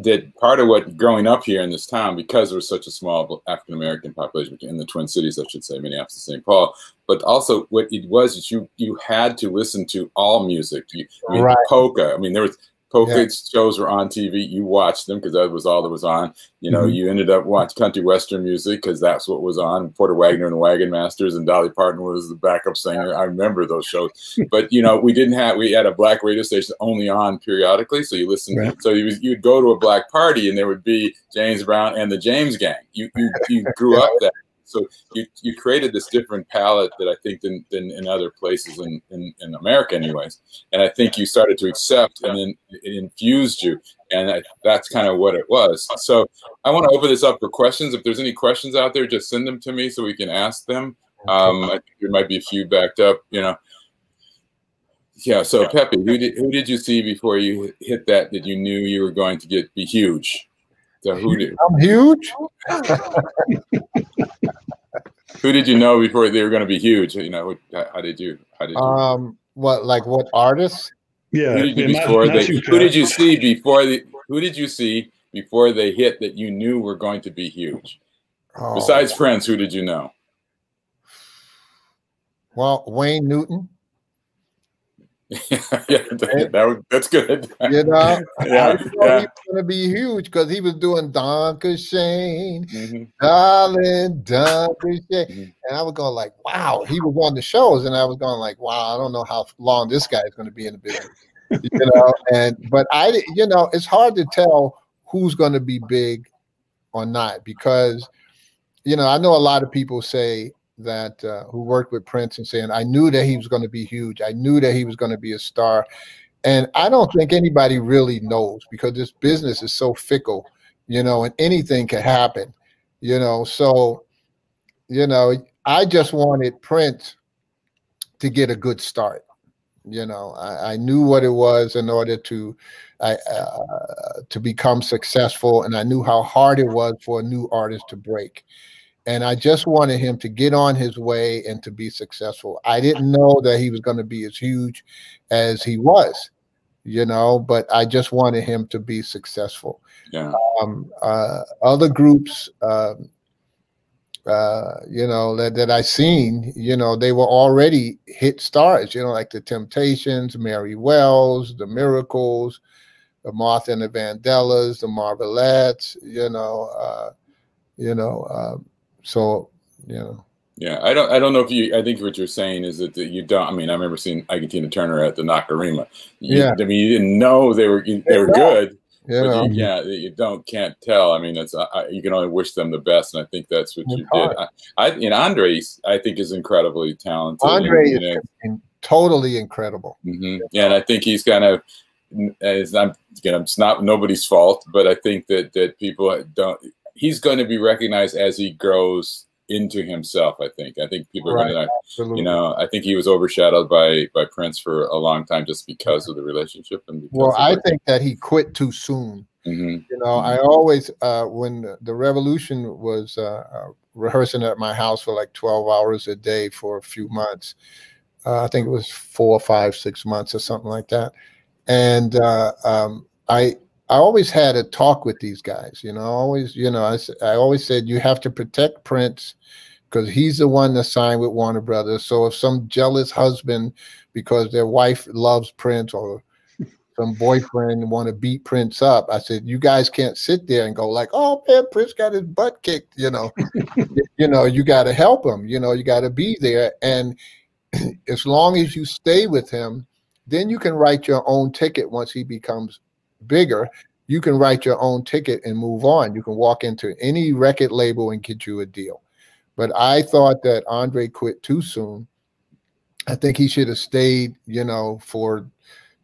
that part of what growing up here in this town, because there was such a small African American population in the Twin Cities, I should say, Minneapolis and St. Paul, but also what it was is you you had to listen to all music. You, I mean, right. polka. I mean, there was Polka yeah. shows were on TV. You watched them because that was all that was on. You know, mm-hmm. you ended up watching country western music because that's what was on. Porter Wagoner and the Wagon Masters, and Dolly Parton was the backup singer. I remember those shows. but you know, we didn't have we had a black radio station only on periodically, so you listen. Right. So you you'd go to a black party, and there would be James Brown and the James Gang. You you, you grew up that so you, you created this different palette that I think than, than in other places in, in, in America anyways. And I think you started to accept and then it infused you. And I, that's kind of what it was. So I want to open this up for questions. If there's any questions out there, just send them to me so we can ask them. Um, I think there might be a few backed up, you know. Yeah. So Pepe, who did who did you see before you hit that that you knew you were going to get be huge? So who did? I'm huge. who did you know before they were going to be huge? You know, how did you? How did you? Um, what like what artists? Yeah. Who did you, yeah, before not, they? Not who did you see before the? Who did you see before they hit that you knew were going to be huge? Oh. Besides friends, who did you know? Well, Wayne Newton. yeah, that, that, that's good. You know, yeah, yeah. he was going to be huge because he was doing Danke Schoen, mm-hmm. darling, Danke Schoen. Mm-hmm. And I was going like, wow, he was on the shows. And I was going like, wow, I don't know how long this guy is going to be in the business. you know, and, but I, you know, it's hard to tell who's going to be big or not because, you know, I know a lot of people say, that uh, who worked with Prince and saying, I knew that he was going to be huge. I knew that he was going to be a star. And I don't think anybody really knows because this business is so fickle, you know, and anything can happen, you know. So, you know, I just wanted Prince to get a good start. You know, I, I knew what it was in order to uh, to become successful, and I knew how hard it was for a new artist to break and I just wanted him to get on his way and to be successful. I didn't know that he was going to be as huge as he was, you know, but I just wanted him to be successful. Yeah. Um, uh, other groups, uh, uh, you know, that, that I seen, you know, they were already hit stars, you know, like the Temptations, Mary Wells, the Miracles, the Martha and the Vandellas, the Marvelettes, you know, uh, you know, um, so, you know. Yeah, I don't. I don't know if you. I think what you're saying is that you don't. I mean, I remember seeing Ike Tina Turner at the Nacirema. You, yeah. I mean, you didn't know they were they were good. Yeah. You, yeah, you don't can't tell. I mean, it's I, you can only wish them the best, and I think that's what you did. I, I and Andres, I think, is incredibly talented. Andre and, is know, totally incredible. Mm-hmm. Yeah, and I think he's kind of. It's not, again, it's not nobody's fault, but I think that that people don't he's going to be recognized as he grows into himself. I think. I think people are right. gonna, you know, I think he was overshadowed by by Prince for a long time just because of the relationship. And well, I think that he quit too soon. Mm-hmm. You know, I always uh, when the revolution was uh, uh, rehearsing at my house for like twelve hours a day for a few months. Uh, I think it was four, five, six months or something like that, and uh, um, I I always had a talk with these guys. You know, always, you know, I, I always said you have to protect Prince because he's the one that signed with Warner Brothers. So if some jealous husband, because their wife loves Prince or some boyfriend want to beat Prince up, I said, you guys can't sit there and go like, oh man, Prince got his butt kicked. You know, you know, you got to help him. You know, you got to be there. And as long as you stay with him, then you can write your own ticket once he becomes bigger, you can write your own ticket and move on. You can walk into any record label and get you a deal. But I thought that Andre quit too soon. I think he should have stayed, you know, for,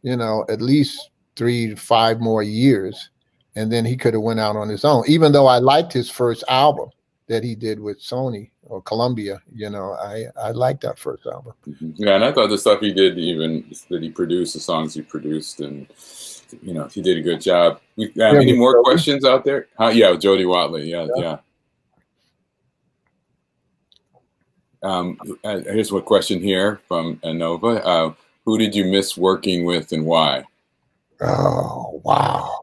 you know, at least three to five more years. And then he could have went out on his own. Even though I liked his first album that he did with Sony or Columbia, you know, I, I liked that first album. Mm-hmm. Yeah, and I thought the stuff he did, even that he produced, the songs he produced and you know, he did a good job. We have yeah, any more Jody. questions out there? Huh? Yeah, Jody Watley. Yeah, yeah. yeah. Um, uh, here's one question here from Anova. Uh, who did you miss working with and why? Oh, wow.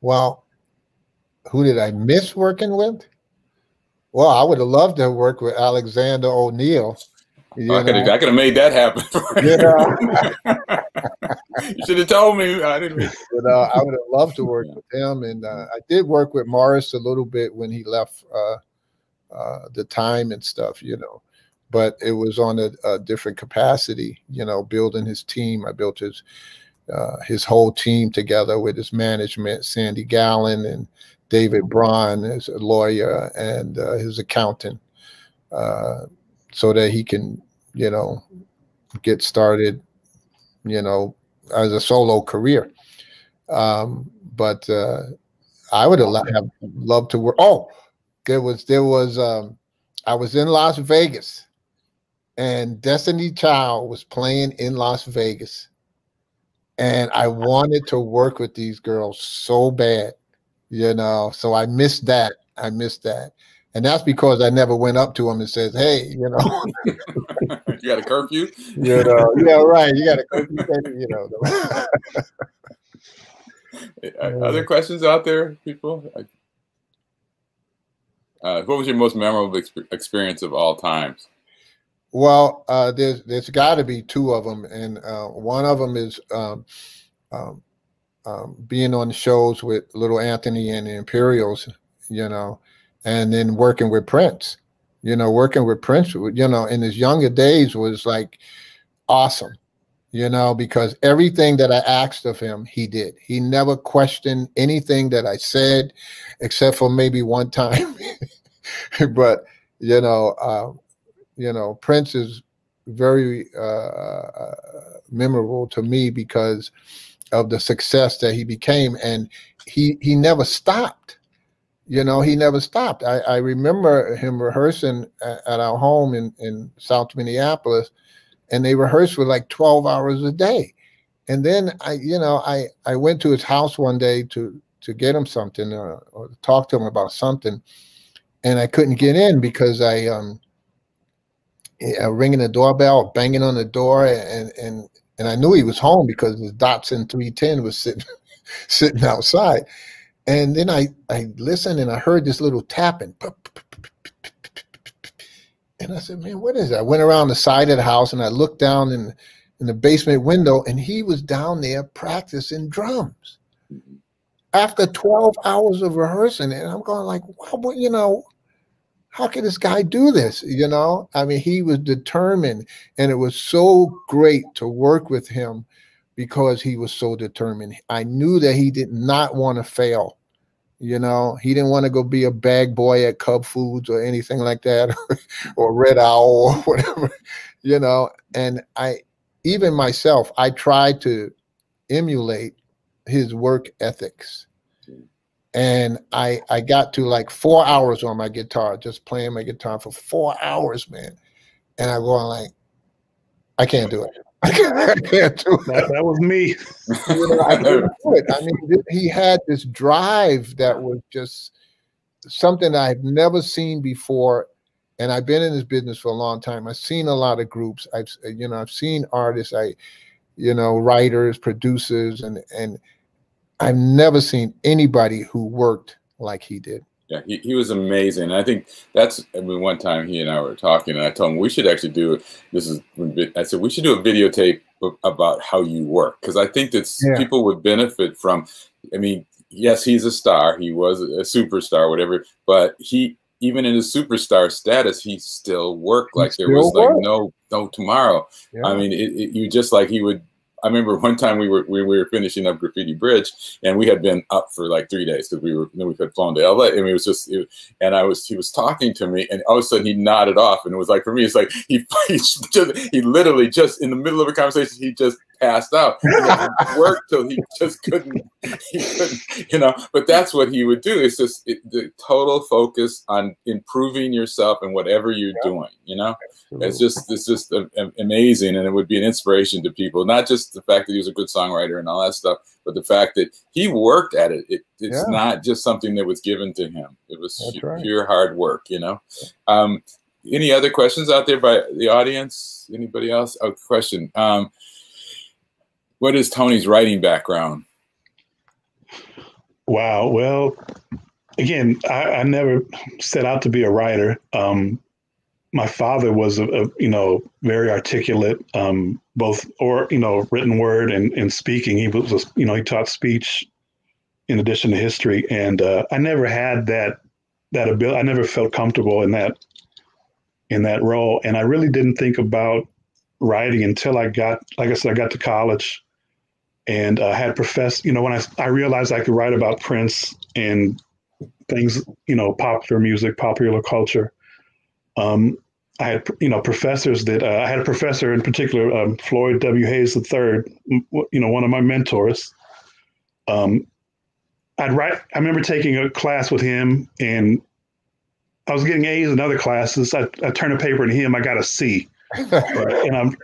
Well, who did I miss working with? Well, I would have loved to work with Alexander O'Neal. You I could have made that happen. Yeah. you should have told me. I didn't. But, uh, I would have loved to work with him, and uh, I did work with Morris a little bit when he left uh, uh the time and stuff, you know. But it was on a, a, different capacity, you know, building his team. I built his uh, his whole team together with his management, Sandy Gallin and David Braun, his lawyer, and uh, his accountant, so that he can, you know, get started you know, as a solo career. Um, but uh, I would have, loved to work. Oh, there was there was um, I was in Las Vegas, and Destiny Child was playing in Las Vegas, and I wanted to work with these girls so bad, you know. So I missed that. I missed that. And that's because I never went up to him and says, "Hey, you know, you got a curfew." You know, yeah, right. You got a curfew, you know. Other questions out there, people? Uh, what was your most memorable experience of all times? Well, uh, there's there's got to be two of them, and uh, one of them is um, um, um, being on the shows with Little Anthony and the Imperials. You know, and then working with Prince. You know, working with Prince, you know, in his younger days was like awesome, you know, because everything that I asked of him, he did. He never questioned anything that I said, except for maybe one time. but you know, uh, you know, Prince is very uh, uh, memorable to me because of the success that he became, and he he never stopped you know, he never stopped. I, I remember him rehearsing at, at, our home in, in South Minneapolis, and they rehearsed for like 12 hours a day. And then I, you know, I, I went to his house one day to, to get him something or, or talk to him about something. And I couldn't get in because I, um, uh, ringing the doorbell, banging on the door, and and and I knew he was home because his Datsun 310 was sitting sitting outside. And then I, I listened and I heard this little tapping. And I said, man, what is that? I went around the side of the house and I looked down in, in the basement window and he was down there practicing drums after 12 hours of rehearsing. And I'm going like, well, you know, how can this guy do this? You know, I mean, he was determined and it was so great to work with him because he was so determined. I knew that he did not want to fail you know, he didn't want to go be a bag boy at Cub Foods or anything like that, or Red Owl or whatever, you know. And I, even myself, I tried to emulate his work ethics. and I I got to like four hours on my guitar, just playing my guitar for four hours, man. And I go like, I can't do it. I can't, do it. That, that was me. You know, I couldn't do it. I mean, he had this drive that was just something I've never seen before. And I've been in this business for a long time. I've seen a lot of groups. I've you know I've seen artists. I you know writers, producers, and and I've never seen anybody who worked like he did. Yeah, he, he was amazing. I think that's, I mean, one time he and I were talking, and I told him we should actually do this. Is I said we should do a videotape about how you work because I think that yeah. people would benefit from. I mean, yes, he's a star. He was a superstar, whatever. But he, even in his superstar status, he still worked like there was like no no tomorrow. Yeah. I mean, it, it, you just like he would I remember one time we were we, we were finishing up Graffiti Bridge, and we had been up for like three days because we were then we had flown to LA, and it was just it, and I was he was talking to me, and all of a sudden he nodded off, and it was like for me, it's like he he just he literally just in the middle of a conversation he just passed out. He worked till he just couldn't, he couldn't, you know. But that's what he would do. It's just it, the total focus on improving yourself and whatever you're yeah. doing. You know, Absolutely. it's just it's just a, a, amazing, and it would be an inspiration to people. Not just the fact that he was a good songwriter and all that stuff, but the fact that he worked at it. it it's yeah. not just something that was given to him. It was right. pure hard work. You know. Um, any other questions out there by the audience? Anybody else? Oh, question. Um, what is Tony's writing background? Wow. Well, again, I, I never set out to be a writer. Um, my father was a, a, you know very articulate, um, both or you know written word and, and speaking. He was you know he taught speech in addition to history, and uh, I never had that that ability. I never felt comfortable in that in that role, and I really didn't think about writing until I got, like I said, I got to college and uh, had professed, you know, when I, I realized I could write about Prince and things, you know, popular music, popular culture. Um, I had, you know, professors that uh, I had a professor in particular, um, Floyd W. Hayes III, you know, one of my mentors. Um, I'd write, I remember taking a class with him and I was getting A's in other classes. I, I turned a paper to him, I got a C. And I'm,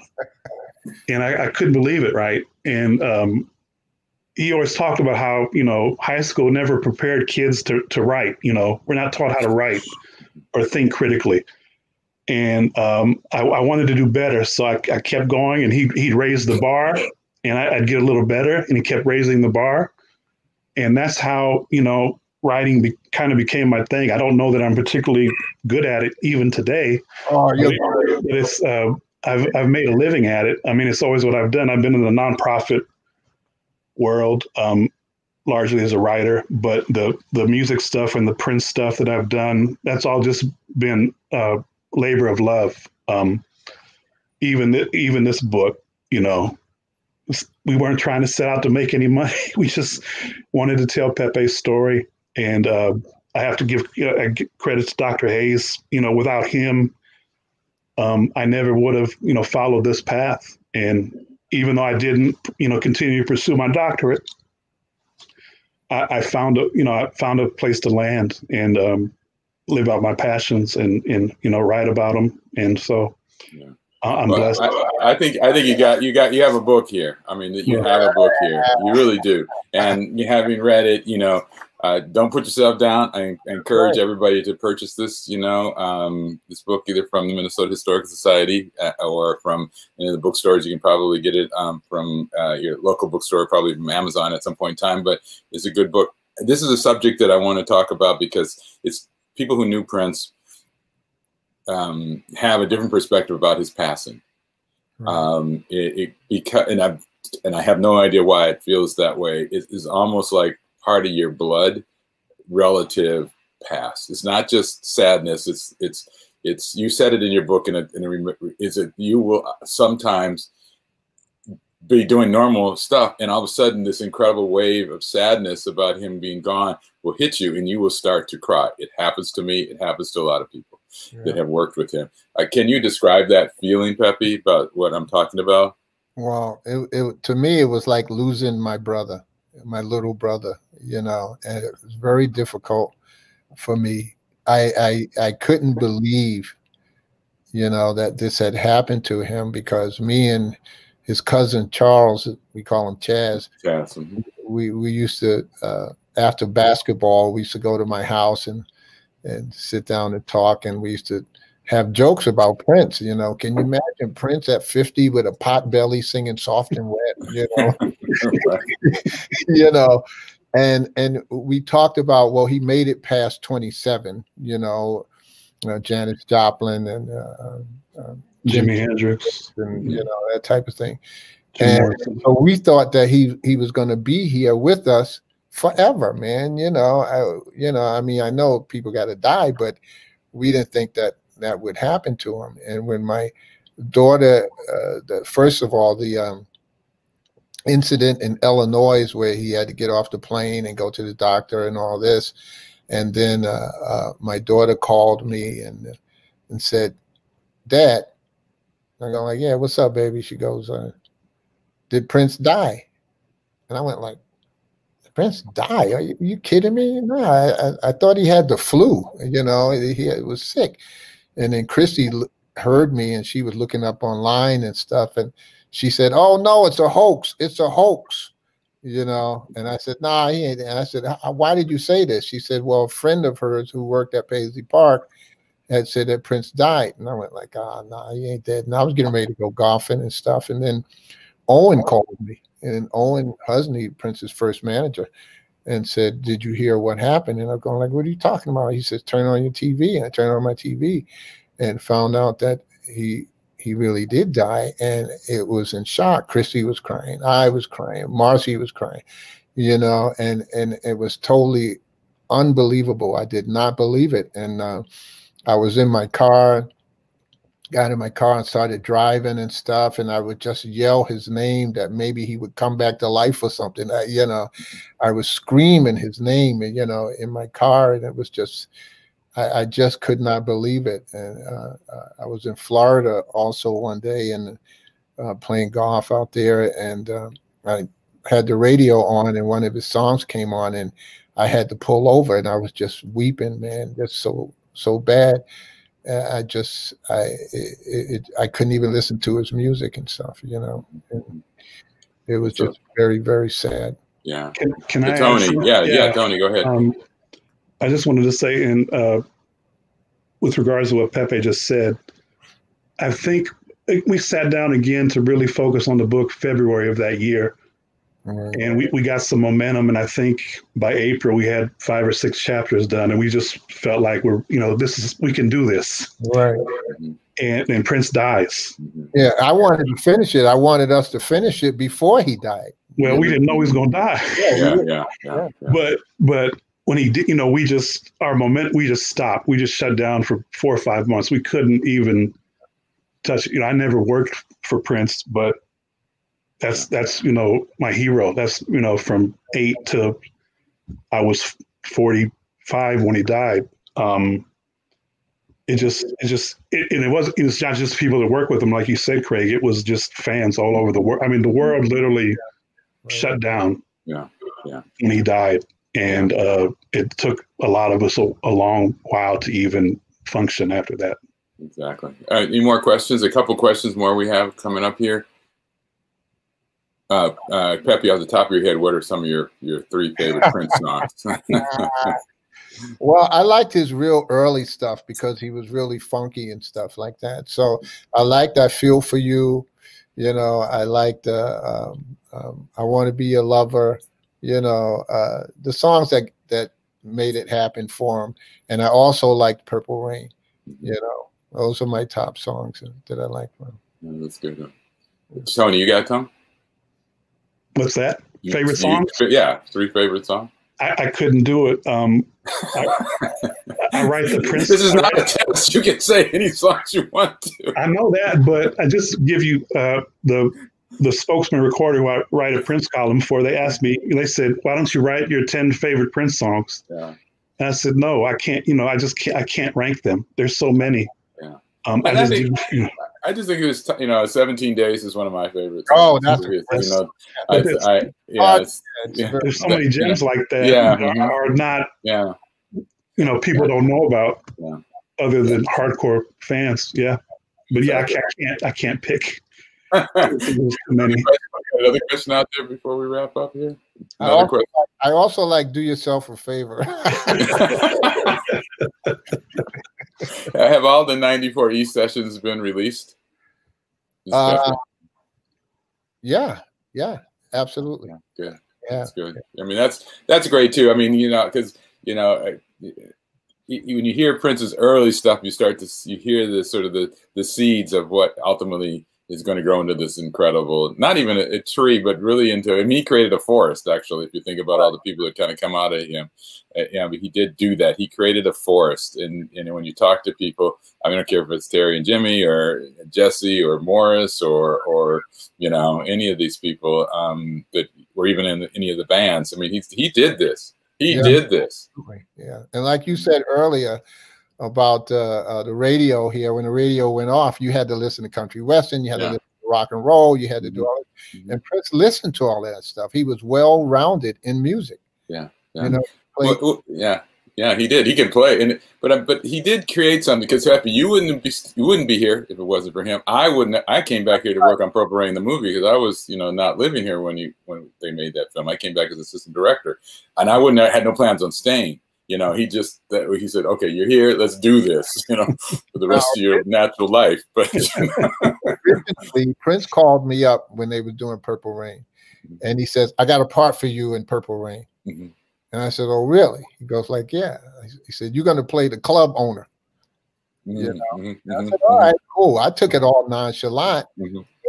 and I, I, couldn't believe it, right? And um, he always talked about how you know high school never prepared kids to to write. You know, we're not taught how to write or think critically. And um, I, I, wanted to do better, so I, I, kept going. And he he'd raise the bar, and I, would get a little better, and he kept raising the bar. And that's how you know writing be, kind of became my thing. I don't know that I'm particularly good at it even today. Oh, but it's uh, I've I've made a living at it. I mean, it's always what I've done. I've been in the nonprofit world, um, largely as a writer, but the the music stuff and the print stuff that I've done, that's all just been uh, labor of love. Um, even th- even this book, you know, we weren't trying to set out to make any money. We just wanted to tell Pepe's story, and uh, I have to give you know, credit to Dr. Hayes. You know, without him um, I never would have, you know, followed this path. And even though I didn't, you know, continue to pursue my doctorate, I, I found a, you know, I found a place to land and um, live out my passions and, and, you know, write about them. And so yeah. I'm well, blessed. I, I, think I think you got you got you have a book here. I mean, you yeah. have a book here. You really do. And you having read it, you know, uh, don't put yourself down. I, encourage right. everybody to purchase this. You know, um, this book either from the Minnesota Historical Society uh, or from any of the bookstores. You can probably get it um, from uh, your local bookstore, probably from Amazon at some point in time. But it's a good book. This is a subject that I want to talk about because it's people who knew Prince um, have a different perspective about his passing. Right. Um, it, it because and I and I have no idea why it feels that way. It is almost like part of your blood relative past. It's not just sadness. It's it's it's you said it in your book, and it, it is it you will sometimes be doing normal stuff, and all of a sudden this incredible wave of sadness about him being gone will hit you, and you will start to cry. It happens to me. It happens to a lot of people yeah. that have worked with him. Uh, can you describe that feeling, Pepe, about what I'm talking about? Well, it, it to me it was like losing my brother my little brother. you know, and it was very difficult for me. I I, I couldn't believe, you know, that this had happened to him because me and his cousin Charles, we call him Chaz. Chaz. Mm-hmm. We we used to uh, after basketball, we used to go to my house and and sit down and talk, and we used to have jokes about Prince. You know, can you imagine Prince at 50 with a pot belly singing soft and wet? You know, you know, and and we talked about well, he made it past 27. You know, uh, Janis Joplin and uh, uh, Jimi Hendrix and you know that type of thing. and so we thought that he he was going to be here with us forever, man. You know, I, you know, I mean, I know people got to die, but we didn't think that that would happen to him. And when my daughter, uh, the, first of all, the um, incident in Illinois where he had to get off the plane and go to the doctor and all this, and then uh, uh, my daughter called me and and said, "Dad," I go like, "Yeah, what's up, baby?" She goes, uh, "Did Prince die?" And I went like, Prince die? Are you, are you kidding me? No, I, I, thought he had the flu. You know, he, he was sick. And then Christy heard me, and she was looking up online and stuff, and she said, "Oh no, it's a hoax! It's a hoax!" You know. And I said, "Nah, he ain't." And I said, "Why did you say this?" She said, "Well, a friend of hers who worked at Paisley Park." had said that Prince died. And I went like, ah, oh, nah, he ain't dead. And I was getting ready to go golfing and stuff. And then Owen called me and Owen Husney, Prince's first manager, and said, "Did you hear what happened?" And I'm going like, "What are you talking about?" He says, "Turn on your TV." And I turned on my TV, and found out that he he really did die, and it was in shock. Christy was crying, I was crying, Marcy was crying, you know, and and it was totally unbelievable. I did not believe it, and uh, I was in my car got in my car and started driving and stuff and i would just yell his name that maybe he would come back to life or something. I, you know i was screaming his name you know in my car and it was just i, I just could not believe it. And uh, uh, i was in florida also one day and uh, playing golf out there and um, i had the radio on and one of his songs came on and i had to pull over and i was just weeping man just so so bad I just I it, it, I couldn't even listen to his music and stuff. You know, and it was just very very sad. Yeah. Can, can hey, I? Tony, yeah, yeah, yeah, Tony, go ahead. Um, I just wanted to say, in uh, with regards to what Pepe just said, I think we sat down again to really focus on the book February of that year, and we, we got some momentum. And I think by April we had five or six chapters done, and we just felt like we're, you know, this is we can do this. Right. And and Prince dies. Mm-hmm. Yeah, I wanted to finish it. I wanted us to finish it before he died. Well, we didn't know he was going to die. Yeah, yeah, yeah, yeah, But but when he did, you know, we just our moment, we just stopped. We just shut down for four or five months. We couldn't even touch. You know, I never worked for Prince, but that's that's you know my hero. That's you know from eight to I was forty five when he died. Um, it just it just it, and it was it was not just people that work with him like you said, Craig. It was just fans all over the world. I mean, the world literally right. shut down. Yeah, yeah. When he died, and uh, it took a lot of us a, a long while to even function after that. Exactly. All right, any more questions? A couple questions more we have coming up here. Uh, uh, Pepe, off the top of your head, what are some of your, your three favorite Prince songs? well, I liked his real early stuff because he was really funky and stuff like that. So I liked I Feel For You. You know, I liked uh, um, um, I Want to Be Your Lover. You know, uh, the songs that, that made it happen for him. And I also liked Purple Rain. Mm-hmm. You know, those are my top songs that I like. Yeah, that's good. Tony, you got Tom? What's that? Favorite song? Yeah, three favorite songs. I, I, couldn't do it. Um, I, I, write the Prince. This is not a test. You can say any songs you want to. I know that, but I just give you uh, the the spokesman recorder who I write a Prince column for. They asked me. They said, "Why don't you write your ten favorite Prince songs?" Yeah. And I said, "No, I can't. You know, I just can't. I can't rank them. There's so many." Yeah. Um, I, just, do, you know. I just think it was, you know, 17 Days is one of my favorites. Oh, that's, you know, I, I, yeah, it's, yeah, There's so many gems like that Yeah. that mm-hmm. are not, yeah, you know, people don't know about Yeah. other than hardcore fans. Yeah. But yeah, I can't, I can't, I can't pick. Many. Another question out there before we wrap up here. I Another also, I also like do yourself a favor. Have all the 94 E sessions been released? Uh, yeah, yeah, absolutely. yeah, good. Yeah. That's good. I mean, that's that's great too. I mean, you know, because you know, when you hear Prince's early stuff, you start to you hear the sort of the the seeds of what ultimately is going to grow into this incredible, not even a, a tree, but really into. I mean, he created a forest. Actually, if you think about all the people that kind of come out of him, uh, yeah, but he did do that. He created a forest, and and when you talk to people, I, mean, I don't care if it's Terry and Jimmy or Jesse or Morris or or you know any of these people um, that were even in any of the bands. I mean, he he did this. He Yeah. did this. Yeah, and like you said earlier about uh, uh, the radio here, when the radio went off, you had to listen to country western, you had Yeah. to listen to rock and roll, you had to do Mhm. all that. Mhm. And Prince listened to all that stuff. He was well rounded in music. Yeah, you yeah. know, Well, played- well, yeah, yeah, he did. He can play, and but uh, but he did create something. Because Happy, you wouldn't be you wouldn't be here if it wasn't for him. I wouldn't. I came back here to work on Purple Rain the movie because I was you know not living here when you when they made that film. I came back as assistant director, and I wouldn't have had no plans on staying. You know, he just that he said, "Okay, you're here. Let's do this." You know, for the rest of your natural life. But originally, Prince called me up when they were doing Purple Rain, and he says, "I got a part for you in Purple Rain." Mhm. And I said, "Oh, really?" He goes, "Like, yeah." He said, "You're going to play the club owner." You Mhm, I mhm, said, "All right, cool." I took it all nonchalant.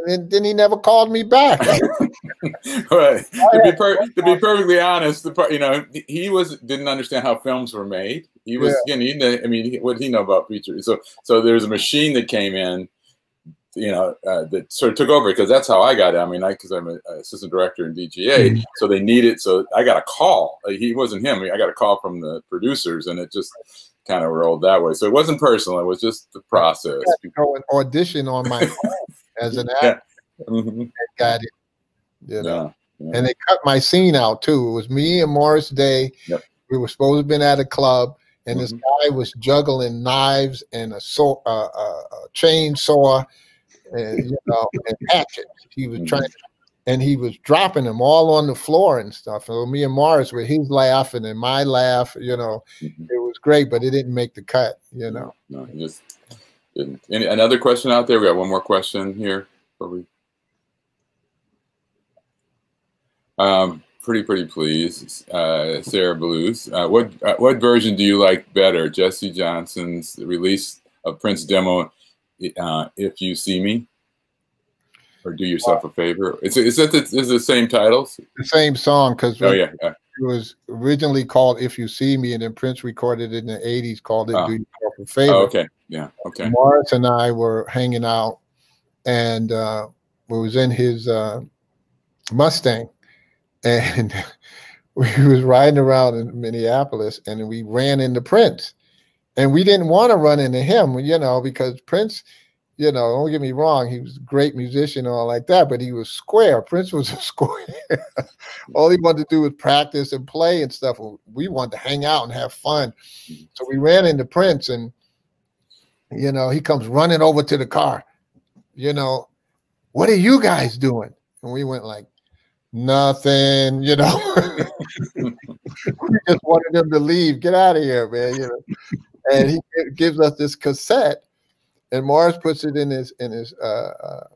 And then, he never called me back. right. To be, per- to be perfectly honest, the part, you know, he was didn't understand how films were made. He was, again, he, didn't- I mean, what did he know about feature? So, so there's a machine that came in, you know, uh, that sort of took over because that's how I got it. I mean, I because I'm an assistant director in DGA, Mhm. so they needed. It. So I got a call. Like, he wasn't him. I got a call from the producers, and it just kind of rolled that way. So it wasn't personal. It was just the process. Go and audition on my as an Yeah. actor. Mhm. Got it. You know. Yeah. and they cut my scene out too. It was me and Morris Day. Yep. We were supposed to have been at a club, and this Mhm. guy was juggling knives and a saw, uh, uh, a chainsaw, and you know, and hatchet. He was Mhm. trying, and he was dropping them all on the floor and stuff. So me and Morris were his laughing and my laugh. You know, Mhm. it was great, but it didn't make the cut. You know. No, just. Any, another question out there? We got one more question here. we- Um, pretty, pretty please, uh, Sarah Blues. Uh, what uh, what version do you like better? Jesse Johnson's release of Prince demo, uh, "If You See Me," or "Do Yourself a Favor"? Is it is that the, is the same titles? The same song because Oh yeah, yeah. it was originally called "If You See Me," and then Prince recorded it in the '80s, called it Oh. "Do Yourself a Favor." Oh, okay, yeah, okay. Morris and I were hanging out, and uh, we was in his uh, Mustang, and we was riding around in Minneapolis, and we ran into Prince, and we didn't want to run into him, you know, because Prince, you know, don't get me wrong, he was a great musician and all like that, but he was square. Prince was a square. all he wanted to do was practice and play and stuff. We wanted to hang out and have fun, so we ran into Prince and you know, he comes running over to the car. You know, what are you guys doing? And we went like, nothing, you know. we just wanted him to leave. Get out of here, man. You know. And he gives us this cassette, and Morris puts it in his in his uh, uh,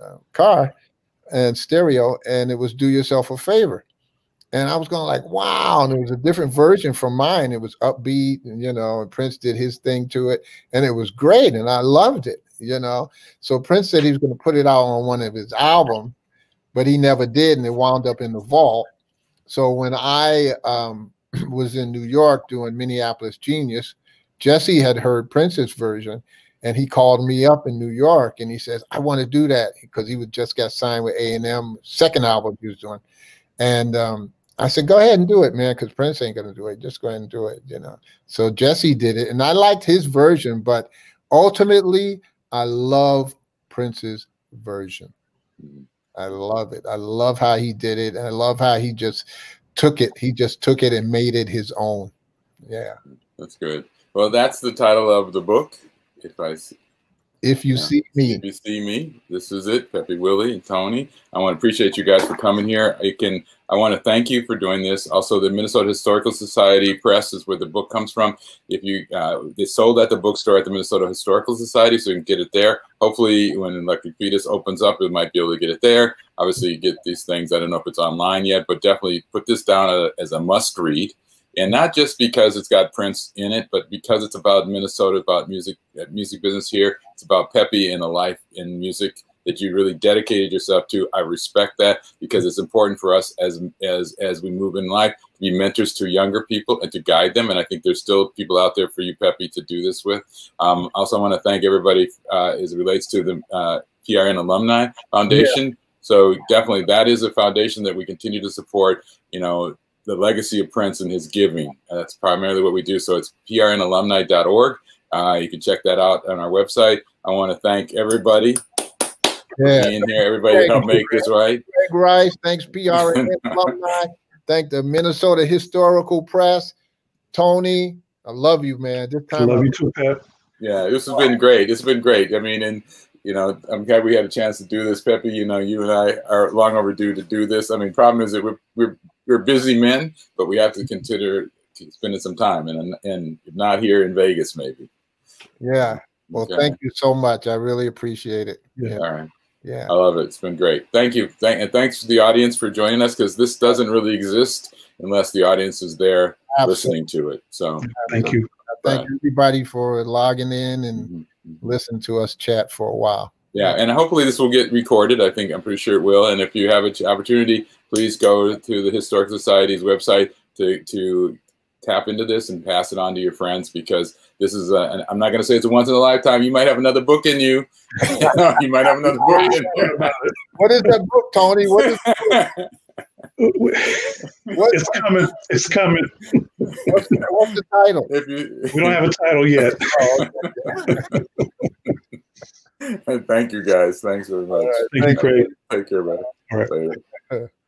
uh, car and stereo, and it was "Do Yourself a Favor." And I was going like, wow. And it was a different version from mine. It was upbeat, and you know, and Prince did his thing to it, and it was great, and I loved it. You know, so Prince said he was going to put it out on one of his albums, but he never did, and it wound up in the vault. So when I um, was in New York doing Minneapolis Genius, Jesse had heard Prince's version, and he called me up in New York, and he says, "I want to do that," because he would just got signed with A and M, second album he was doing, and um, I said, "Go ahead and do it, man, because Prince ain't gonna do it. Just go ahead and do it," you know. So Jesse did it, and I liked his version, but ultimately, I love Prince's version. I love it. I love how he did it. And I love how he just took it. He just took it and made it his own. Yeah. That's good. Well, that's the title of the book. If I see, if you yeah. see me. If you see me, this is it, Pepe Willie and Tony. I want to appreciate you guys for coming here. I can I want to thank you for doing this. Also, the Minnesota Historical Society Press is where the book comes from. If you uh, it's sold at the bookstore at the Minnesota Historical Society, so you can get it there. Hopefully, when Electric Fetus opens up, it might be able to get it there. Obviously, you get these things. I don't know if it's online yet, but definitely put this down as a must read and not just because it's got Prince in it, but because it's about Minnesota, about music, uh, music business here. It's about Pepe and a life in music that you really dedicated yourself to. I respect that because it's important for us as as as we move in life to be mentors to younger people and to guide them. And I think there's still people out there for you, Pepe, to do this with. Um, also, I want to thank everybody uh, as it relates to the uh, PRN Alumni Foundation. Yeah. So definitely, that is a foundation that we continue to support. You know, the legacy of Prince and his giving. that's primarily what we do. So it's prnalumni.org. Uh, you can check that out on our website. I want to thank everybody yeah. being here, everybody that helped make this right. Greg Rice, thanks PRN alumni. Thank the Minnesota Historical Press. Tony, I love you, man. This time I love I- you too, Pep. Yeah, this has been great. It's been great. I mean, and you know, I'm glad we had a chance to do this, Pepe. You know, you and I are long overdue to do this. I mean, problem is that we're we're we're busy men, but we have to consider spending some time, and and not here in Vegas, maybe. Yeah. Well, okay. thank you so much. I really appreciate it. Yeah. All right. Yeah. I love it. It's been great. Thank you. Thank and thanks to the audience for joining us because this doesn't really exist unless the audience is there Absolutely. listening to it. So thank you. Thank everybody for logging in and mm-hmm. mm-hmm. listen to us chat for a while. Yeah, and hopefully this will get recorded. I think I'm pretty sure it will. And if you have an opportunity, please go to the Historic Society's website to to tap into this and pass it on to your friends because this is I'm not going to say it's a once in a lifetime. You might have another book in you. you might have another book in you. What is that book, Tony? What is What's it's coming. It's coming. What's the, what's the title? You, we don't have a title yet. Oh, Thank you, guys. Thanks very much. Right, Thank you, Craig. Take care, buddy. All right. Later.